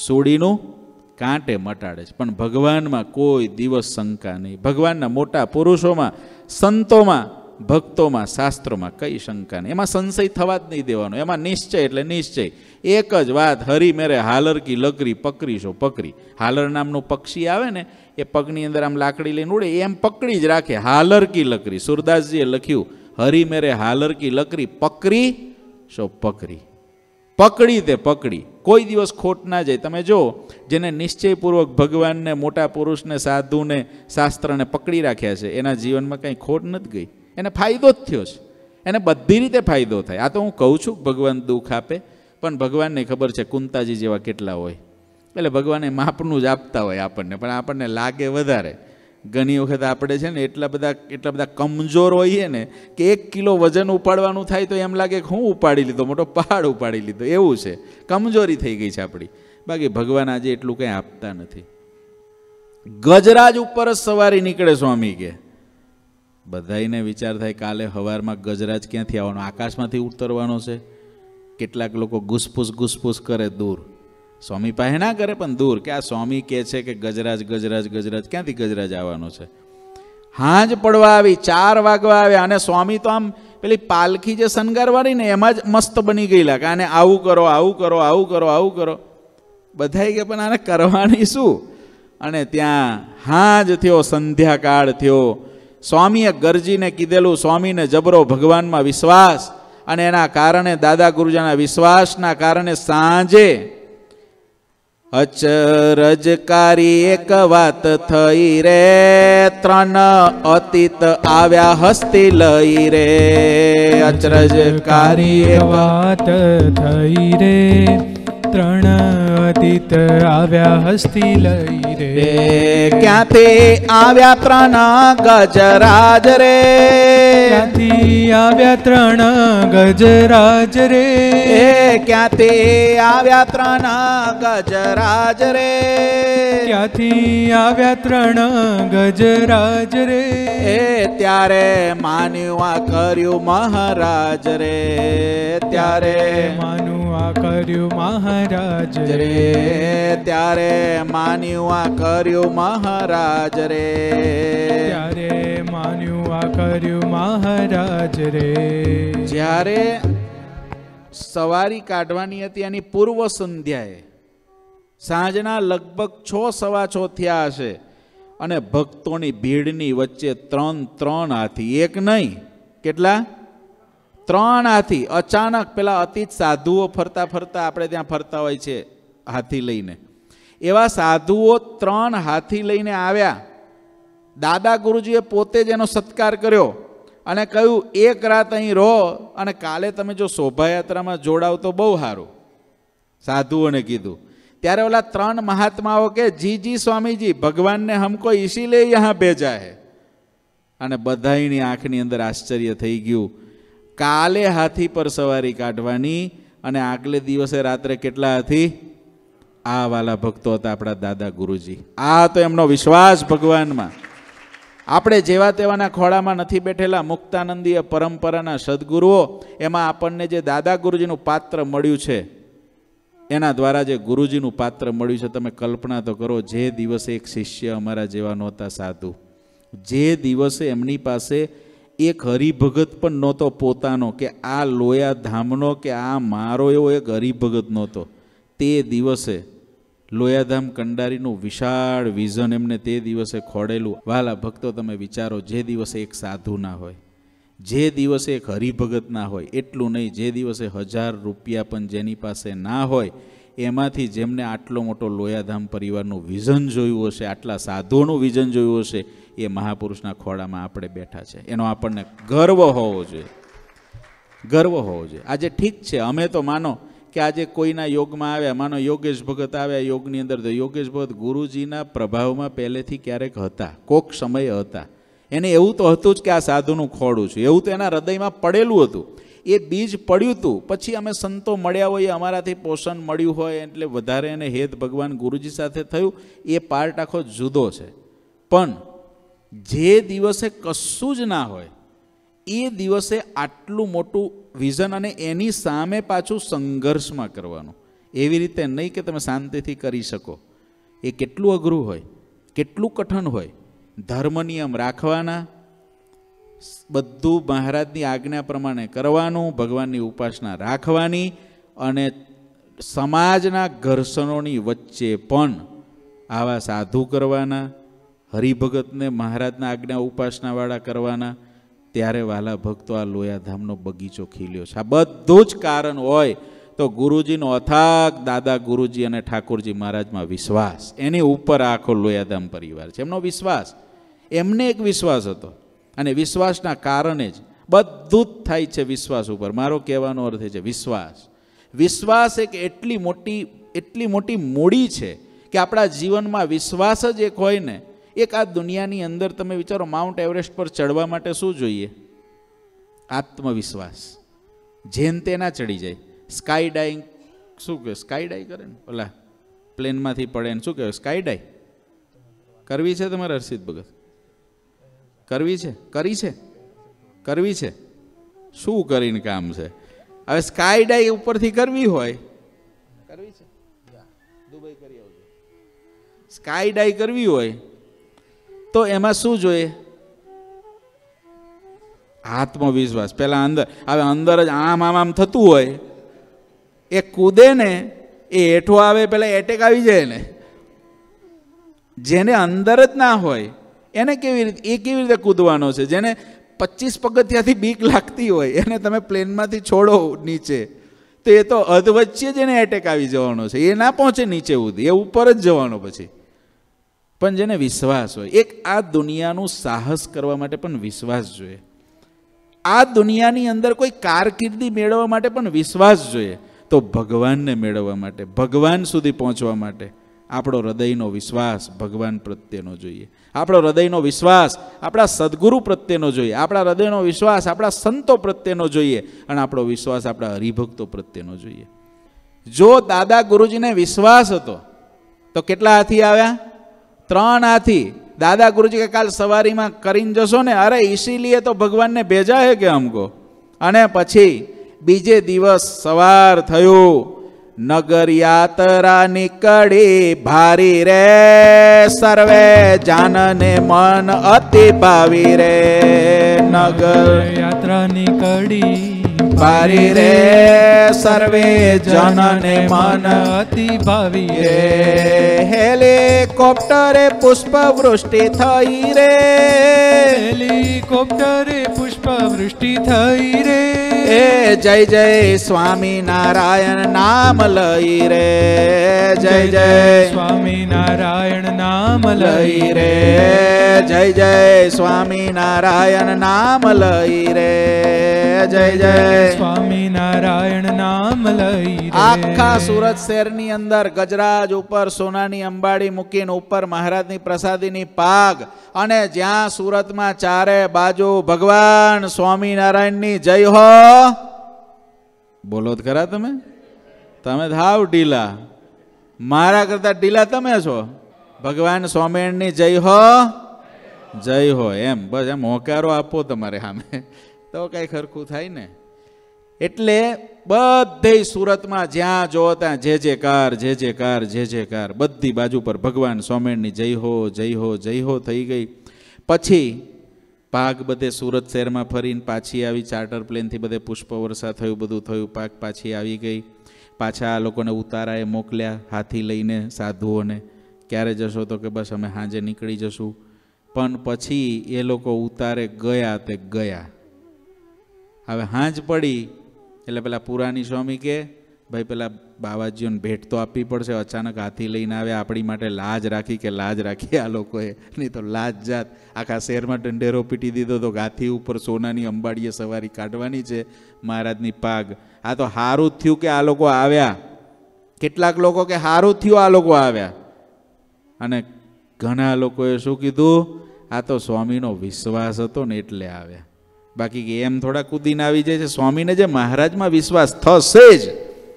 સોડીનું કાંટે મટાડે છે. પણ ભગવાનમાં કોઈ દિવસ શંકા નહીં. ભગવાનના મોટા પુરુષોમાં, સંતોમાં, ભક્તોમાં, શાસ્ત્રોમાં કઈ શંકા નહીં. એમાં સંશય થવા જ નહીં દેવાનો. એમાં નિશ્ચય એટલે નિશ્ચય. એક જ વાત, હરી મેરે હાલર કી લકરી પકરીશો પકરી. હાલર નામનું પક્ષી આવે ને, એ પગની અંદર આમ લાકડી લઈને ઉડે એમ પકડી જ રાખે. હાલર કી લકરી. સુરદાસજીએ લખ્યું હરી મેરે હાલર કી લકરી પકડી સો પકડી પકડી તે પકડી. કોઈ દિવસ ખોટ ના જાય. તમે જો, જેને નિશ્ચયપૂર્વક ભગવાનને, મોટા પુરુષને, સાધુને, શાસ્ત્રને પકડી રાખ્યા છે, એના જીવનમાં કંઈ ખોટ નથી ગઈ. એને ફાયદો જ થયો છે. એને બધી રીતે ફાયદો થાય. આ તો હું કહું છું, ભગવાન દુઃખ આપે, પણ ભગવાનને ખબર છે કુંતાજી જેવા કેટલા હોય. એટલે ભગવાને માપનું જ આપતા હોય આપણને, પણ આપણને લાગે વધારે. ઘણી વખત આપણે છે ને એટલા બધા એટલા બધા કમજોર હોઈએ ને કે એક કિલો વજન ઉપાડવાનું થાય તો એમ લાગે કે હું ઉપાડી લીધો, મોટો પહાડ ઉપાડી લીધો. એવું છે. કમજોરી થઈ ગઈ છે આપણી. બાકી ભગવાન આજે એટલું કંઈ આપતા નથી. ગજરાજ ઉપર જ સવારી નીકળે સ્વામી કે. બધાને વિચાર થાય કાલે હવારમાં ગજરાજ ક્યાંથી આવવાનો? આકાશમાંથી ઉતરવાનો છે. કેટલાક લોકો ઘૂસપૂસ ઘૂસપૂસ કરે દૂર. સ્વામી પાસે ના કરે, પણ દૂર કે આ સ્વામી કહે છે કે ગજરાજ ગજરાજ ગજરાજ, ક્યાંથી ગજરાજ આવવાનો છે? હાંજ પડવા આવી, ચાર વાગવા આવ્યા અને સ્વામી તો આમ પેલી પાલખી જે શણગારવાળી ને એમાં જ મસ્ત બની ગયેલા કે આને આવું કરો આવું કરો આવું કરો આવું કરો. બધાએ કે પણ આને કરવાની શું? અને ત્યાં હાજ થયો, સંધ્યાકાળ થયો. સ્વામીએ ગરજીને કીધેલું, સ્વામીને જબરો ભગવાનમાં વિશ્વાસ. અને એના કારણે દાદા ગુરુજાના વિશ્વાસના કારણે સાંજે અચરજકારી એક વાત થઈ રે. ત્રણ અતીત આવ્યા હસ્તી લઈ રે. અચરજકારી એક વાત થઈ રે. ત્રણ અતીત આવ્યા હસ્તી લઈ રે રે ક્યાંથી આવ્યા ત્રણ ગજરાજ રે ક્યાંથી આવ્યા ત્રણ ગજરાજ રે એ ક્યાંથી આવ્યા ત્રણ ગજરાજ રે ક્યાંથી આવ્યા ત્રણ ગજરાજ રે એ ત્યારે માન્યું આ કર્યું મહારાજ રે ત્યારે માનું આ કર્યું મહારાજ રે રે ત્યારે માન્યું આ કર્યું મહારાજ રે. ત્યારે માન્યું આ કર્યું મહારાજ રે. જ્યારે સવારી કાઢવાની હતી એની પૂર્વ સંધ્યાએ સાંજના લગભગ છ સવા છ થયા હશે અને ભક્તોની ભીડની વચ્ચે ત્રણ ત્રણ હાથી એક નહીં કેટલા? ત્રણ હાથી. અચાનક પેલા અતિ સાધુઓ ફરતા ફરતા આપણે ત્યાં ફરતા હોય છે. હાથી લઈને. એવા સાધુઓ ત્રણ હાથી લઈને આવ્યા. દાદા ગુરુજીએ પોતે જ એનો સત્કાર કર્યો અને કહ્યું, એક રાત અહીં રહો અને કાલે તમે જો શોભાયાત્રામાં જોડાવ તો બહુ સારું. સાધુઓને કીધું. ત્યારે ઓલા ત્રણ મહાત્માઓ કે, જી જી, સ્વામીજી, ભગવાનને હમકો ઇસીલે યહાં ભેજા હે. અને બધાની આંખની અંદર આશ્ચર્ય થઈ ગયું. કાલે હાથી પર સવારી કાઢવાની અને આગલે દિવસે રાત્રે કેટલા હાથી? આ વાલા ભક્તો હતા આપણા દાદા ગુરુજી. આ તો એમનો વિશ્વાસ ભગવાનમાં. આપણે જેવા તેવાના ખોળામાં નથી બેઠેલા મુક્તાનંદીય પરંપરાના સદગુરુઓ, એમાં આપણને જે દાદા ગુરુજીનું પાત્ર મળ્યું છે, એના દ્વારા જે ગુરુજીનું પાત્ર મળ્યું છે, તમે કલ્પના તો કરો, જે દિવસે એક શિષ્ય અમારા જેવા નહોતા સાધુ, જે દિવસે એમની પાસે એક હરિભગત પણ નહોતો પોતાનો, કે આ લોયા ધામનો કે આ મારો એવો એક હરિભગત નહોતો, તે દિવસે લોયાધામ કંડારીનું વિશાળ વિઝન એમને તે દિવસે ખોડેલું. વાલા ભક્તો, તમે વિચારો, જે દિવસે એક સાધુ ના હોય, જે દિવસે એક હરિભગત ના હોય, એટલું નહીં, જે દિવસે હજાર રૂપિયા પણ જેની પાસે ના હોય, એમાંથી જેમને આટલો મોટો લોયાધામ પરિવારનું વિઝન જોયું હશે, આટલા સાધુઓનું વિઝન જોયું હશે, એ મહાપુરુષના ખોળામાં આપણે બેઠા છે. એનો આપણને ગર્વ હોવો જોઈએ. ગર્વ હોવો જોઈએ. આજે ઠીક છે, અમે તો માનો કે આજે કોઈના યોગમાં આવ્યા માનો યોગેશ ભગત આવ્યા યોગની અંદર તો યોગેશ ભગત ગુરુજીના પ્રભાવમાં પહેલેથી ક્યારેક હતા, કોક સમયે હતા. એને એવું તો હતું જ કે આ સાધુનું ખોડું છું, એવું તો એના હૃદયમાં પડેલું હતું. એ બીજ પડ્યું હતું પછી અમે સંતો મળ્યા હોઈએ અમારાથી પોષણ મળ્યું હોય, એટલે વધારે એને હેત ભગવાન ગુરુજી સાથે થયું, એ પાર્ટ આખો જુદો છે. પણ જે દિવસે કશું જ ના હોય એ દિવસે આટલું મોટું વિઝન અને એની સામે પાછું સંઘર્ષમાં કરવાનું. એવી રીતે નહીં કે તમે શાંતિથી કરી શકો. એ કેટલું અઘરું હોય, કેટલું કઠણ હોય, ધર્મ નિયમ રાખવાના બધું મહારાજની આજ્ઞા પ્રમાણે કરવાનું, ભગવાનની ઉપાસના રાખવાની અને સમાજના ઘર્ષણોની વચ્ચે પણ આવા સાધુ કરવાના, હરિભગતને મહારાજના આજ્ઞા ઉપાસનાવાળા કરવાના ત્યારે વાલા ભક્તો આ લોયાધામનો બગીચો ખીલ્યો છે. આ બધું જ કારણ હોય તો ગુરુજીનો અથાગ દાદા ગુરુજી અને ઠાકોરજી મહારાજમાં વિશ્વાસ. એની ઉપર આખો લોયાધામ પરિવાર છે. એમનો વિશ્વાસ. એમને એક વિશ્વાસ હતો. અને વિશ્વાસના કારણે જ બધું જ થાય છે વિશ્વાસ ઉપર. મારો કહેવાનો અર્થ છે વિશ્વાસ. વિશ્વાસ એક એટલી મોટી એટલી મોટી મૂડી છે કે આપણા જીવનમાં વિશ્વાસ જ એક હોય ને એક આ દુનિયાની અંદર તમે વિચારો માઉન્ટ એવરેસ્ટ પર ચડવા માટે શું જોઈએ? આત્મવિશ્વાસ. જેન તે ના ચડી જાય. સ્કાય ડાઈંગ શું કહે સ્કાય ડાઈ કરે ને? ઓલા પ્લેનમાંથી પડે ને શું કહેવાય? સ્કાય ડાઈ કરવી છે તમારે હર્ષિત ભગત? કરવી છે? કરી છે? કરવી છે? શું કરીને કામ છે? હવે સ્કાય ડાઈ ઉપરથી કરવી હોય. કરવી છે? દુબઈ કરી આવજો. સ્કાય ડાઈ કરવી હોય તો એમાં શું જોઈએ? આત્મવિશ્વાસ. પહેલાં અંદર, હવે અંદર જ આમ આમ આમ થતું હોય. એ કૂદે ને, એ હેઠો આવે, પેલા એટેક આવી જાય ને. જેને અંદર જ ના હોય, એને કેવી રીતે, એ કેવી રીતે કૂદવાનો છે? જેને પચીસ પગથિયાથી બીક લાગતી હોય, એને તમે પ્લેનમાંથી છોડો નીચે. તો એ તો અધવચ્ચે જ એને એટેક આવી જવાનો છે. એ ના પહોંચે નીચે સુધી, એ ઉપર જ જવાનો પછી. પણ જેને વિશ્વાસ હોય, એક આ દુનિયાનું સાહસ કરવા માટે પણ વિશ્વાસ જોઈએ. આ દુનિયાની અંદર કોઈ કારકિર્દી મેળવવા માટે પણ વિશ્વાસ જોઈએ. તો ભગવાનને મેળવવા માટે, ભગવાન સુધી પહોંચવા માટે આપણો હૃદયનો વિશ્વાસ ભગવાન પ્રત્યેનો જોઈએ. આપણો હૃદયનો વિશ્વાસ આપણા સદગુરુ પ્રત્યેનો જોઈએ. આપણા હૃદયનો વિશ્વાસ આપણા સંતો પ્રત્યેનો જોઈએ અને આપણો વિશ્વાસ આપણા હરિભક્તો પ્રત્યેનો જોઈએ. જો દાદા ગુરુજીને વિશ્વાસ હતો, તો કેટલા હાથી આવ્યા? ત્રણ હાથી દાદા ગુરુજી કે કાલ સવારીમાં કરીને જશો ને? અરે ઇસીલીએ તો ભગવાનને ભેજા હે કે અમકો? અને પછી બીજે દિવસ સવાર થયું. નગર યાત્રા નીકળી ભારી રે સર્વે, જાનને મન અતિ ભાવી રે. નગર યાત્રા નીકળી ભારી રે સર્વે જનને મન. અતિ ભાવી રે હેલિકોપ્ટરે પુષ્પ વૃષ્ટિ થઈ રે. હેલિકોપ્ટરે પુષ્પ વૃષ્ટિ થઈ રે. એ જય જય સ્વામી નારાયણ નામ લઈ રે. જય જય સ્વામી નારાયણ નામ લઈ રે. જય જય સ્વામી નારાયણ નામ લઈ રે. જય જય. સ્વામી નારાયણ નામ લઈ આખા સુરત શહેરની અંદર ગજરાજ ઉપર સોનાની અંબાડી મૂકીને ઉપર મહારાજની પ્રસાદીની પાગ અને જ્યાં સુરતમાં ચારે બાજુ ભગવાન સ્વામિનારાયણની જય હો. બોલો ખરા તમે? તમે થાવ ઢીલા. મારા કરતા ઢીલા તમે છો? ભગવાન સ્વામિનારાયણની જય હો. જય હો એમ. બસ એમ. હોકારો આપો તમારે સામે. તો કાંઈ ખરખું થાય ને? એટલે બધે સુરતમાં જ્યાં જો ત્યાં જે જે કાર, જે જે કાર, જે જે કાર, બધી બાજુ પર ભગવાન સ્વામિનારાયણની જય હો જય હો જય હો થઈ ગઈ. પછી પાક બધે સુરત શહેરમાં ફરીને પાછી આવી, ચાર્ટર પ્લેનથી બધે પુષ્પ વર્ષા થયું, બધું થયું પાક પાછી આવી ગઈ. પાછા આ લોકોને ઉતારાએ મોકલ્યા, હાથી લઈને સાધુઓને. ક્યારે જશો તો કે બસ અમે સાંજે નીકળી જશું. પણ પછી એ લોકો ઉતારે ગયા તે ગયા. હવે હાંજ પડી, એટલે પેલા પુરાણી સ્વામી કે, ભાઈ, પેલા બાવાજીઓને ભેટ તો આપવી પડશે, અચાનક હાથી લઈને આવ્યા, આપણી માટે લાજ રાખી કે લાજ રાખી આ લોકોએ. નહીં તો લાજ જાત. આખા શહેરમાં ઢંઢેરો પીટી દીધો તો હાથી ઉપર સોનાની અંબાડીએ સવારી કાઢવાની છે, મહારાજની પાગ. આ તો સારું થયું કે આ લોકો આવ્યા. કેટલાક લોકો કે સારું થયું આ લોકો આવ્યા. અને ઘણા લોકોએ શું કીધું? આ તો સ્વામીનો વિશ્વાસ હતો ને એટલે આવ્યા. બાકી કે એમ થોડા કૂદીને આવી જાય છે. સ્વામીને જે મહારાજમાં વિશ્વાસ થશે જ,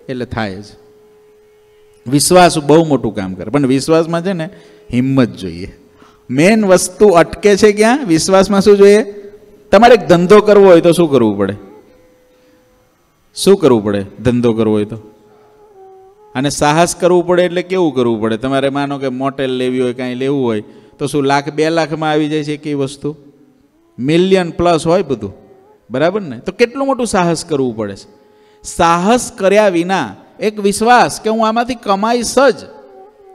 એટલે થાય જ. વિશ્વાસ બહુ મોટું કામ કરે. પણ વિશ્વાસમાં છે ને, હિંમત જોઈએ. મેન વસ્તુ અટકે છે ક્યાં? વિશ્વાસમાં શું જોઈએ? તમારે ધંધો કરવો હોય તો શું કરવું પડે? શું કરવું પડે? ધંધો કરવો હોય તો? અને સાહસ કરવું પડે એટલે કેવું કરવું પડે? તમારે માનો કે મોટેલ લેવી હોય, કાંઈ લેવું હોય, તો શું લાખ બે લાખમાં આવી જાય છે કઈ વસ્તુ? મિલિયન પ્લસ હોય બધું. બરાબર ને? તો કેટલું મોટું સાહસ કરવું પડે છે? સાહસ કર્યા વિના એક વિશ્વાસ કે હું આમાંથી કમાઈશ જ,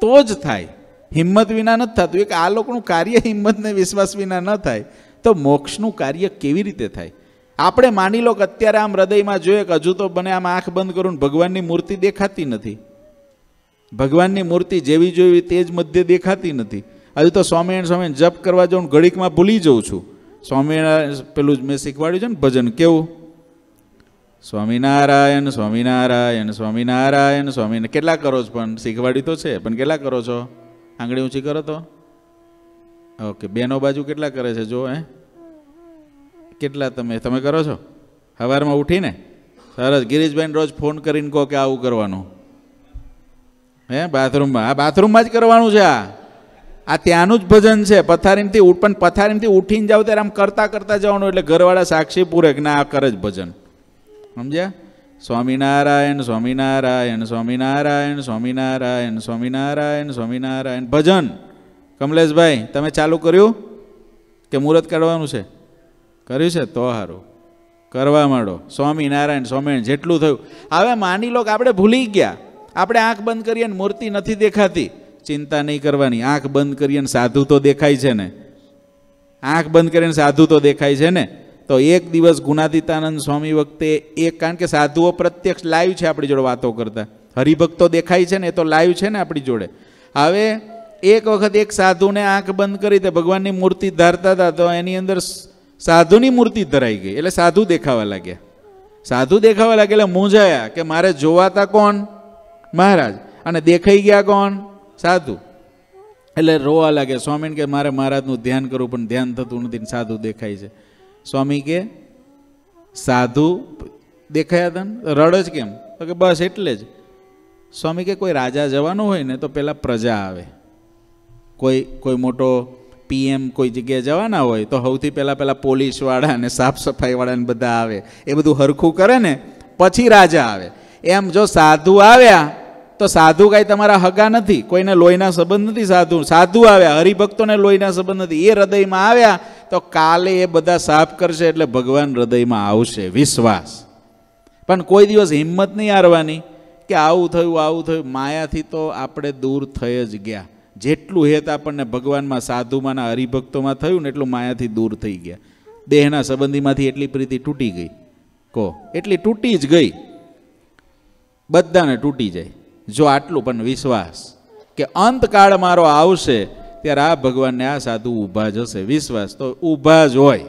તો જ થાય. હિંમત વિના નથી થતું. એક આ લોકોનું કાર્ય હિંમતને વિશ્વાસ વિના ન થાય, તો મોક્ષનું કાર્ય કેવી રીતે થાય? આપણે માની લો કે અત્યારે આમ હૃદયમાં જોઈએ કે હજુ તો બને આમ આંખ બંધ કરું ભગવાનની મૂર્તિ દેખાતી નથી. ભગવાનની મૂર્તિ જેવી જોઈ તે જ મધ્ય દેખાતી નથી. હજુ તો સ્વામિનારાયણ સ્વામી જપ કરવા જાઉં ઘડીકમાં ભૂલી જઉં છું. સ્વામિનારાયણ પેલું જ મેં શીખવાડ્યું છે ને, ભજન કેવું? સ્વામિનારાયણ સ્વામિનારાયણ સ્વામિનારાયણ સ્વામી કેટલા કરો છો પણ? શીખવાડ્યું તો છે, પણ કેટલા કરો છો? આંગળી ઊંચી કરો તો. ઓકે, બેનો બાજુ કેટલા કરે છે? જો, હે? કેટલા તમે તમે કરો છો? સવારમાં ઉઠીને? સરસ, ગિરીશભાઈને રોજ ફોન કરીને કહો કે આવું કરવાનું. હે, બાથરૂમમાં? આ બાથરૂમમાં જ કરવાનું છે આ? આ ત્યાંનું જ ભજન છે. પથારીમથી ઉઠ, પણ પથારીમથી ઉઠીને જાવ ત્યારે આમ કરતા કરતા જવાનું એટલે ઘરવાળા સાક્ષી પૂરે ના આ કરે જ ભજન. સમજ્યા? સ્વામિનારાયણ સ્વામિનારાયણ સ્વામિનારાયણ સ્વામિનારાયણ સ્વામિનારાયણ સ્વામિનારાયણ. ભજન. કમલેશભાઈ, તમે ચાલુ કર્યું? કે મુહૂર્ત કાઢવાનું છે? કર્યું છે? તો સારું કરવા માંડો. સ્વામિનારાયણ સ્વામિનારાયણ, જેટલું થયું. હવે માની લો કે આપણે ભૂલી ગયા. આપણે આંખ બંધ કરીએ ને મૂર્તિ નથી દેખાતી. ચિંતા નહીં કરવાની. આંખ બંધ કરીએ ને સાધુ તો દેખાય છે ને. આંખ બંધ કરીને સાધુ તો દેખાય છે ને. તો એક દિવસ ગુણાતીતાનંદ સ્વામી વખતે એક, કારણ કે સાધુઓ પ્રત્યક્ષ લાઈવ છે આપણી જોડે વાતો કરતા. હરિભક્તો દેખાય છે ને, એ તો લાઈવ છે ને આપણી જોડે. હવે એક વખત એક સાધુને આંખ બંધ કરી તે ભગવાનની મૂર્તિ ધારતા હતા, તો એની અંદર સાધુની મૂર્તિ ધરાઈ ગઈ. એટલે સાધુ દેખાવા લાગ્યા. સાધુ દેખાવા લાગ્યા, એટલે મૂંઝાયા કે મારે જોવાતા કોણ? મહારાજ. અને દેખાઈ ગયા કોણ? સાધુ. એટલે રોવા લાગે, સ્વામીને કે મારે મહારાજનું ધ્યાન કરવું, પણ ધ્યાન થતું નથી સાધુ દેખાય છે. સ્વામી કે, સાધુ દેખાયા ને? રડ જ કેમ? તો કે, બસ એટલે જ. સ્વામી કે, કોઈ રાજા જવાનું હોય ને, તો પહેલાં પ્રજા આવે. કોઈ કોઈ મોટો પીએમ કોઈ જગ્યાએ જવાના હોય, તો સૌથી પહેલાં પહેલાં પોલીસવાળા અને સાફ સફાઈવાળાને બધા આવે. એ બધું હરખું કરે ને, પછી રાજા આવે. એમ જો સાધુ આવ્યા તો સાધુ કાંઈ તમારા હગા નથી, કોઈને લોહીના સંબંધ નથી સાધુ. સાધુ આવ્યા, હરિભક્તોને લોહીના સંબંધ નથી. એ હૃદયમાં આવ્યા, તો કાલે એ બધા સાફ કરશે એટલે ભગવાન હૃદયમાં આવશે, વિશ્વાસ. પણ કોઈ દિવસ હિંમત નહીં હારવાની કે આવું થયું આવું થયું. માયાથી તો આપણે દૂર થઈ જ ગયા. જેટલું હેત આપણને ભગવાનમાં, સાધુમાંના, હરિભક્તોમાં થયું ને એટલું માયાથી દૂર થઈ ગયા. દેહના સંબંધીમાંથી એટલી પ્રીતિ તૂટી ગઈ. કહો એટલી તૂટી જ ગઈ. બધાને તૂટી જાય. જો આટલું પણ વિશ્વાસ કે અંતકાળ મારો આવશે, ત્યારે આ ભગવાનને આ સાધુ ઊભા જ હશે. વિશ્વાસ તો ઊભા જ હોય.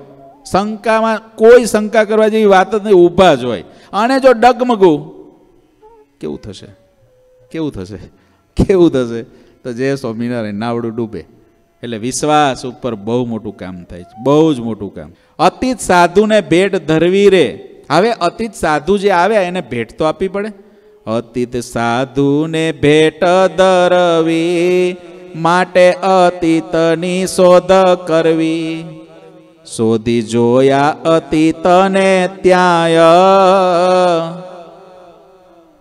શંકામાં કોઈ શંકા કરવા જેવી વાત જ નહીં, ઊભા જ હોય. અને જો ડગમગું, કેવું થશે? કેવું થશે? કેવું થશે? તો જે સ્વામિનારાયણ નાવડું ડૂબે. એટલે વિશ્વાસ ઉપર બહુ મોટું કામ થાય છે. બહુ જ મોટું કામ. અતિત સાધુને ભેટ ધરવી રે. હવે અતિત સાધુ જે આવ્યા, એને ભેટ તો આપવી પડે? અતીત સાધુને ભેટ ધરવી માટે અતીતની શોધ કરવી. શોધી જોયા અતીતને ત્યાંય.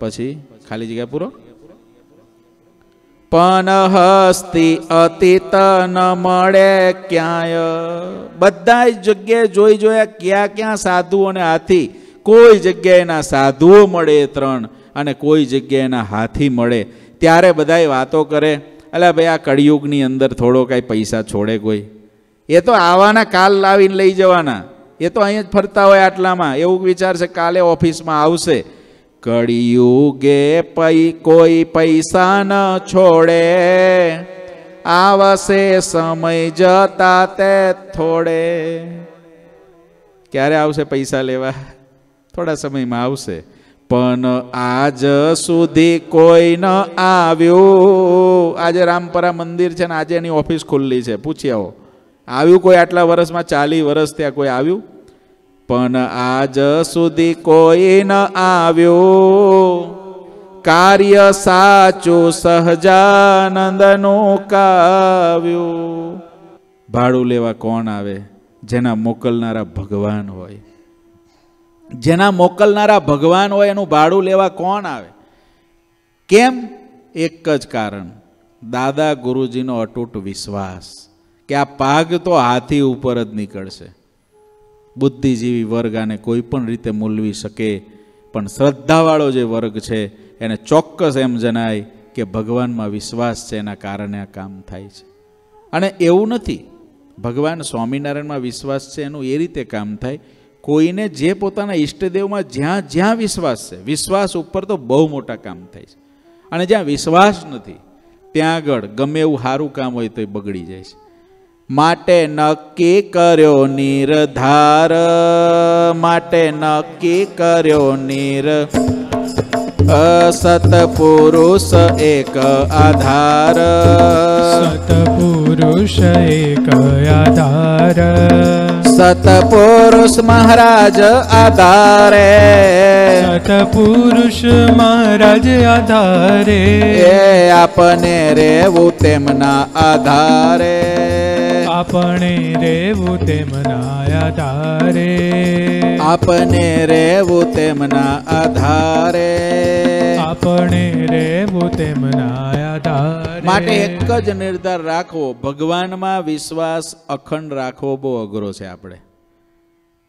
પછી ખાલી જગ્યા પૂરો? પણ હસ્તી અતીત ન મળે ક્યાંય. બધા જગ્યાએ જોઈ જોયા ક્યાં ક્યાં સાધુઓને હાથી, કોઈ જગ્યાએના સાધુઓ મળે ત્રણ. અને કોઈ જગ્યાએના હાથી મળે, ત્યારે બધાય વાતો કરે, અલા ભાઈ, આ કળિયુગની અંદર થોડો કાંઈ પૈસા છોડે કોઈ. એ તો આવાના કાલ લાવીને લઈ જવાના. એ તો અહીંયા જ ફરતા હોય આટલામાં. એવું વિચારશે કાલે ઓફિસમાં આવશે. કળિયુગે પૈ કોઈ પૈસા ન છોડે. આવશે, સમય જતા તે થોડે. ક્યારે આવશે પૈસા લેવા? થોડા સમયમાં આવશે. પણ આજ સુધી કોઈ ન આવ્યું. આજે રામપરા મંદિર છે ને આજે એની ઓફિસ ખુલ્લી છે. પૂછી આવો. આવ્યું કોઈ આટલા વર્ષમાં ચાલી વર્ષ ત્યાં કોઈ આવ્યું? પણ આજ સુધી કોઈ ન આવ્યું. કાર્ય સાચું સહજાનંદનું કાવ્યું. ભાડું લેવા કોણ આવે? જેના મોકલનારા ભગવાન હોય. જેના મોકલનારા ભગવાન હોય એનું ભાડું લેવા કોણ આવે? કેમ? એક જ કારણ. દાદા ગુરુજીનો અતૂટ વિશ્વાસ કે આ પાગ તો હાથી ઉપર જ નીકળશે. બુદ્ધિજીવી વર્ગ આને કોઈ પણ રીતે મૂલવી શકે, પણ શ્રદ્ધાવાળો જે વર્ગ છે, એને ચોક્કસ એમ જણાય કે ભગવાનમાં વિશ્વાસ છે, એના કારણે આ કામ થાય છે. અને એવું નથી. ભગવાન સ્વામિનારાયણમાં વિશ્વાસ છે, એનું એ રીતે કામ થાય કોઈને જે પોતાના ઈષ્ટદેવમાં જ્યાં જ્યાં વિશ્વાસ છે, વિશ્વાસ ઉપર તો બહુ મોટા કામ થાય છે. અને જ્યાં વિશ્વાસ નથી, ત્યાં આગળ ગમે એવું સારું કામ હોય તો એ બગડી જાય છે. માટે નક્કી કર્યો નિર્ધાર, માટે નક્કી કર્યો નિર. સતપુરુષ એક આધાર. સતપુરુષ એક આધાર. સતપુરુષ મહારાજ આધારે. સતપુરુષ મહારાજ આધારે. એ આપને રેવું તેમના આધારે. આપણે રેવું તેમના આધારે આપણે રેવું તેમના આધારે આપણે રેવું તેમના આધારે માટે એક જ નિર્ધાર રાખવો ભગવાનમાં વિશ્વાસ અખંડ રાખવો બહુ અઘરો છે આપણે.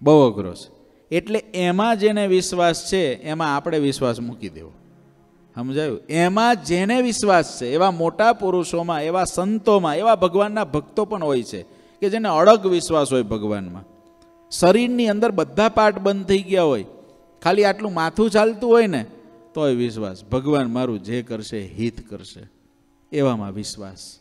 બહુ અઘરો છે. એટલે એમાં જેને વિશ્વાસ છે એમાં આપણે વિશ્વાસ મૂકી દેવો. સમજાયું? એમાં જેને વિશ્વાસ છે, એવા મોટા પુરુષોમાં, એવા સંતોમાં, એવા ભગવાનના ભક્તો પણ હોય છે કે જેને અડગ વિશ્વાસ હોય ભગવાનમાં. શરીરની અંદર બધા પાર્ટ બંધ થઈ ગયા હોય, ખાલી આટલું માથું ચાલતું હોય ને, તોય વિશ્વાસ. ભગવાન મારું જે કરશે, હિત કરશે. એવામાં વિશ્વાસ.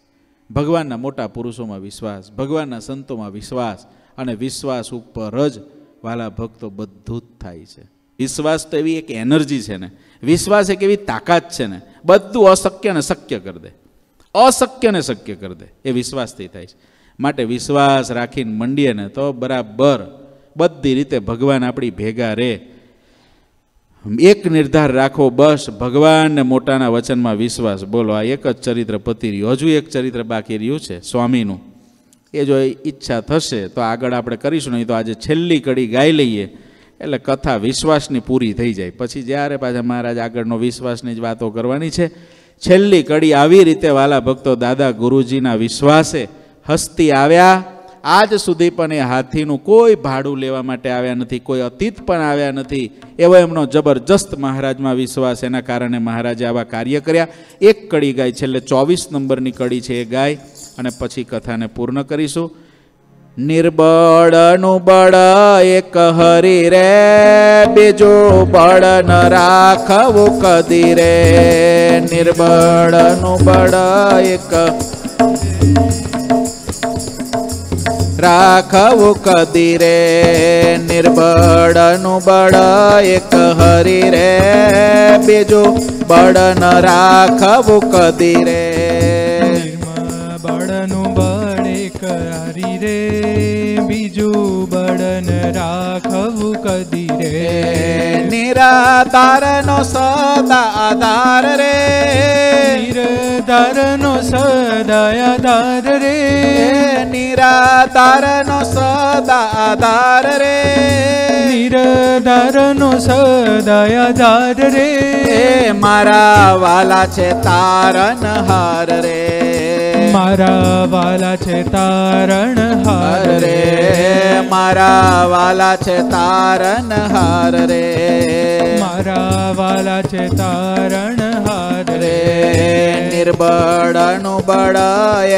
ભગવાનના મોટા પુરુષોમાં વિશ્વાસ, ભગવાનના સંતોમાં વિશ્વાસ, અને વિશ્વાસ ઉપર જ વાલા ભક્તો બધું જ થાય છે. વિશ્વાસ તો એવી એક એનર્જી છે ને. વિશ્વાસ એક એવી તાકાત છે ને. બધું અશક્યને શક્ય કરી દે. અશક્યને શક્ય કરી દે. એ વિશ્વાસથી થાય છે. માટે વિશ્વાસ રાખીને મંડીએ ને તો બરાબર બધી રીતે ભગવાન આપણી ભેગા રહે એક નિર્ધાર રાખો બસ. ભગવાનને મોટાના વચનમાં વિશ્વાસ. બોલો, આ એક જ ચરિત્ર પતી રહ્યું. હજુ એક ચરિત્ર બાકી રહ્યું છે, સ્વામીનું. એ જો ઈચ્છા થશે તો આગળ આપણે કરીશું, નહીં તો આજે છેલ્લી કડી ગાઈ લઈએ. એટલે કથા વિશ્વાસની પૂરી થઈ જાય. પછી જ્યારે પાછા મહારાજ આગળનો વિશ્વાસની જ વાતો કરવાની છે, છેલ્લી કડી આવી રીતે વાલા ભક્તો દાદા ગુરુજીના વિશ્વાસે હસ્તી આવ્યા. આજ સુધી પણ એ હાથીનું કોઈ ભાડું લેવા માટે આવ્યા નથી, કોઈ અતીત પણ આવ્યા નથી. એવો એમનો જબરજસ્ત મહારાજમાં વિશ્વાસ, એના કારણે મહારાજે આવા કાર્ય કર્યા. એક કડી ગાય, છેલ્લે ચોવીસ નંબરની કડી છે એ ગાય. અને પછી કથાને પૂર્ણ કરીશું. નિર્બળનું બળ એક હરી રે, બીજો બળ ન રાખવું કદી રે. નિર્બળનું બળ એક રાખવું કદી રે. નિર્બળનું બળ એક હરી રે, બીજો બળ ન રાખવું કદી રે. નિરાધારનો સદા આધાર રે નિરધારનો સદાયાધાર રે. નિરાધારનો સદા આધાર રે. નિરધારનો સદાયાધાર રે. એ મારા વાલા છે તારણ હાર રે. મારા વાલા છે તારણ હાર રે. મારા વાલા છે તારણ હાર રે. મારા વાલા છે તારણ હાર રે નિર્બળનું બળ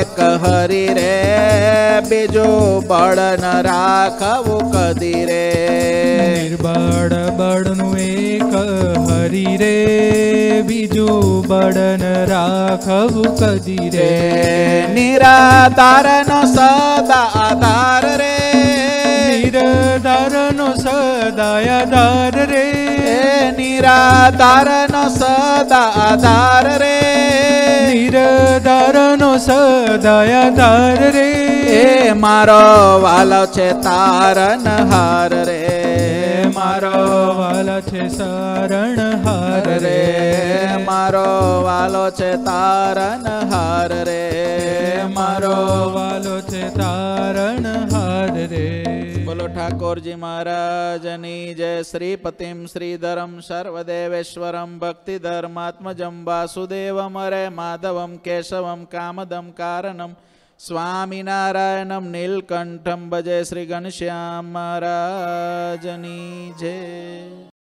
એક હરી રે બીજો બળ ન રાખવું કદી રે. નિર્બળ બળનું એક હરી રે બીજું ન રાખવું કદી રે. રે નિરાધારનો સદા આધાર રે. નિરધારનો સદાયાધાર રે એ નિરાધારનો સદા આધાર રે નિરાધારનો સદાય આધાર રે એ મારો વાલો છે તારન હાર રે મારો વાલો છે સારણ હાર રે રે મારો વાલો છે તારન હાર રે મારો વાલો છે તારણ હાર રે બોલો ઠાકોરજી મહારાજની જય. શ્રીપતિમ શ્રીધરમ સર્વદેવેશ્વરમ ભક્તિ ધર્માત્મજમ વાસુદેવમ અરે માધવમ કેશવમ કામદમ કારણમ સ્વામિનારાયણમ નીલકંઠમ. ભજે શ્રી ઘનશ્યામ મહારાજની જય.